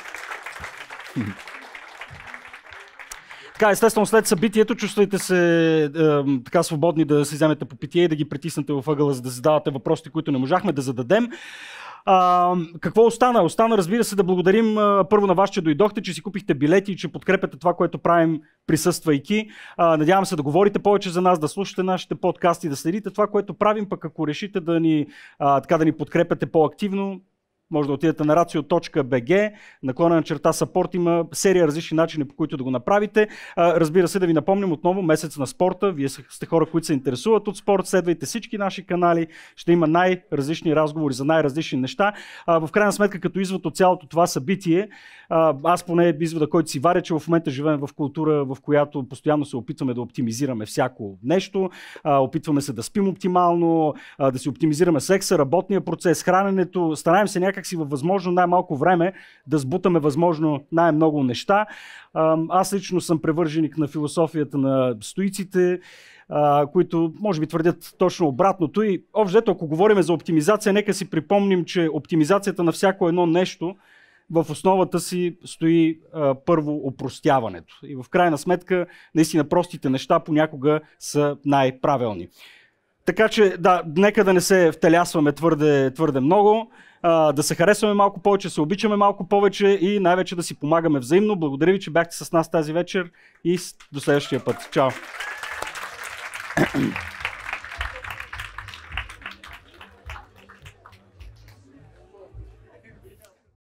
Така, естествено, след събитието чувствайте се е, така свободни да се вземете по питие и да ги притиснете в ъгъла, за да задавате въпросите, които не можахме да зададем. А, какво остана? Остана, разбира се, да благодарим а, първо на вас, че дойдохте, че си купихте билети и че подкрепяте това, което правим присъствайки. А, надявам се да говорите повече за нас, да слушате нашите подкасти, да следите това, което правим, пък ако решите да ни, а, така да ни подкрепяте по-активно, може да отидете на racio.bg, наклона на черта Support има серия различни начини по които да го направите. Разбира се, да ви напомним отново месец на спорта. Вие сте хора, които се интересуват от спорт, следвайте всички наши канали. Ще има най-различни разговори за най-различни неща. В крайна сметка, като извод от цялото това събитие, аз поне извода, който си варя, че в момента живеем в култура, в която постоянно се опитваме да оптимизираме всяко нещо. Опитваме се да спим оптимално, да си оптимизираме секса, работния процес, храненето. Стараем се някакси във възможно най-малко време да сбутаме възможно най-много неща. Аз лично съм превърженик на философията на стоиците, които може би твърдят точно обратното. И общо, ако говорим за оптимизация, нека си припомним, че оптимизацията на всяко едно нещо в основата си стои а, първо опростяването. И в крайна сметка, наистина простите неща понякога са най-правилни. Така че, да, нека да не се втелясваме твърде, твърде много да се харесваме малко повече, се обичаме малко повече и най-вече да си помагаме взаимно. Благодаря ви, че бяхте с нас тази вечер и до следващия път. Чао!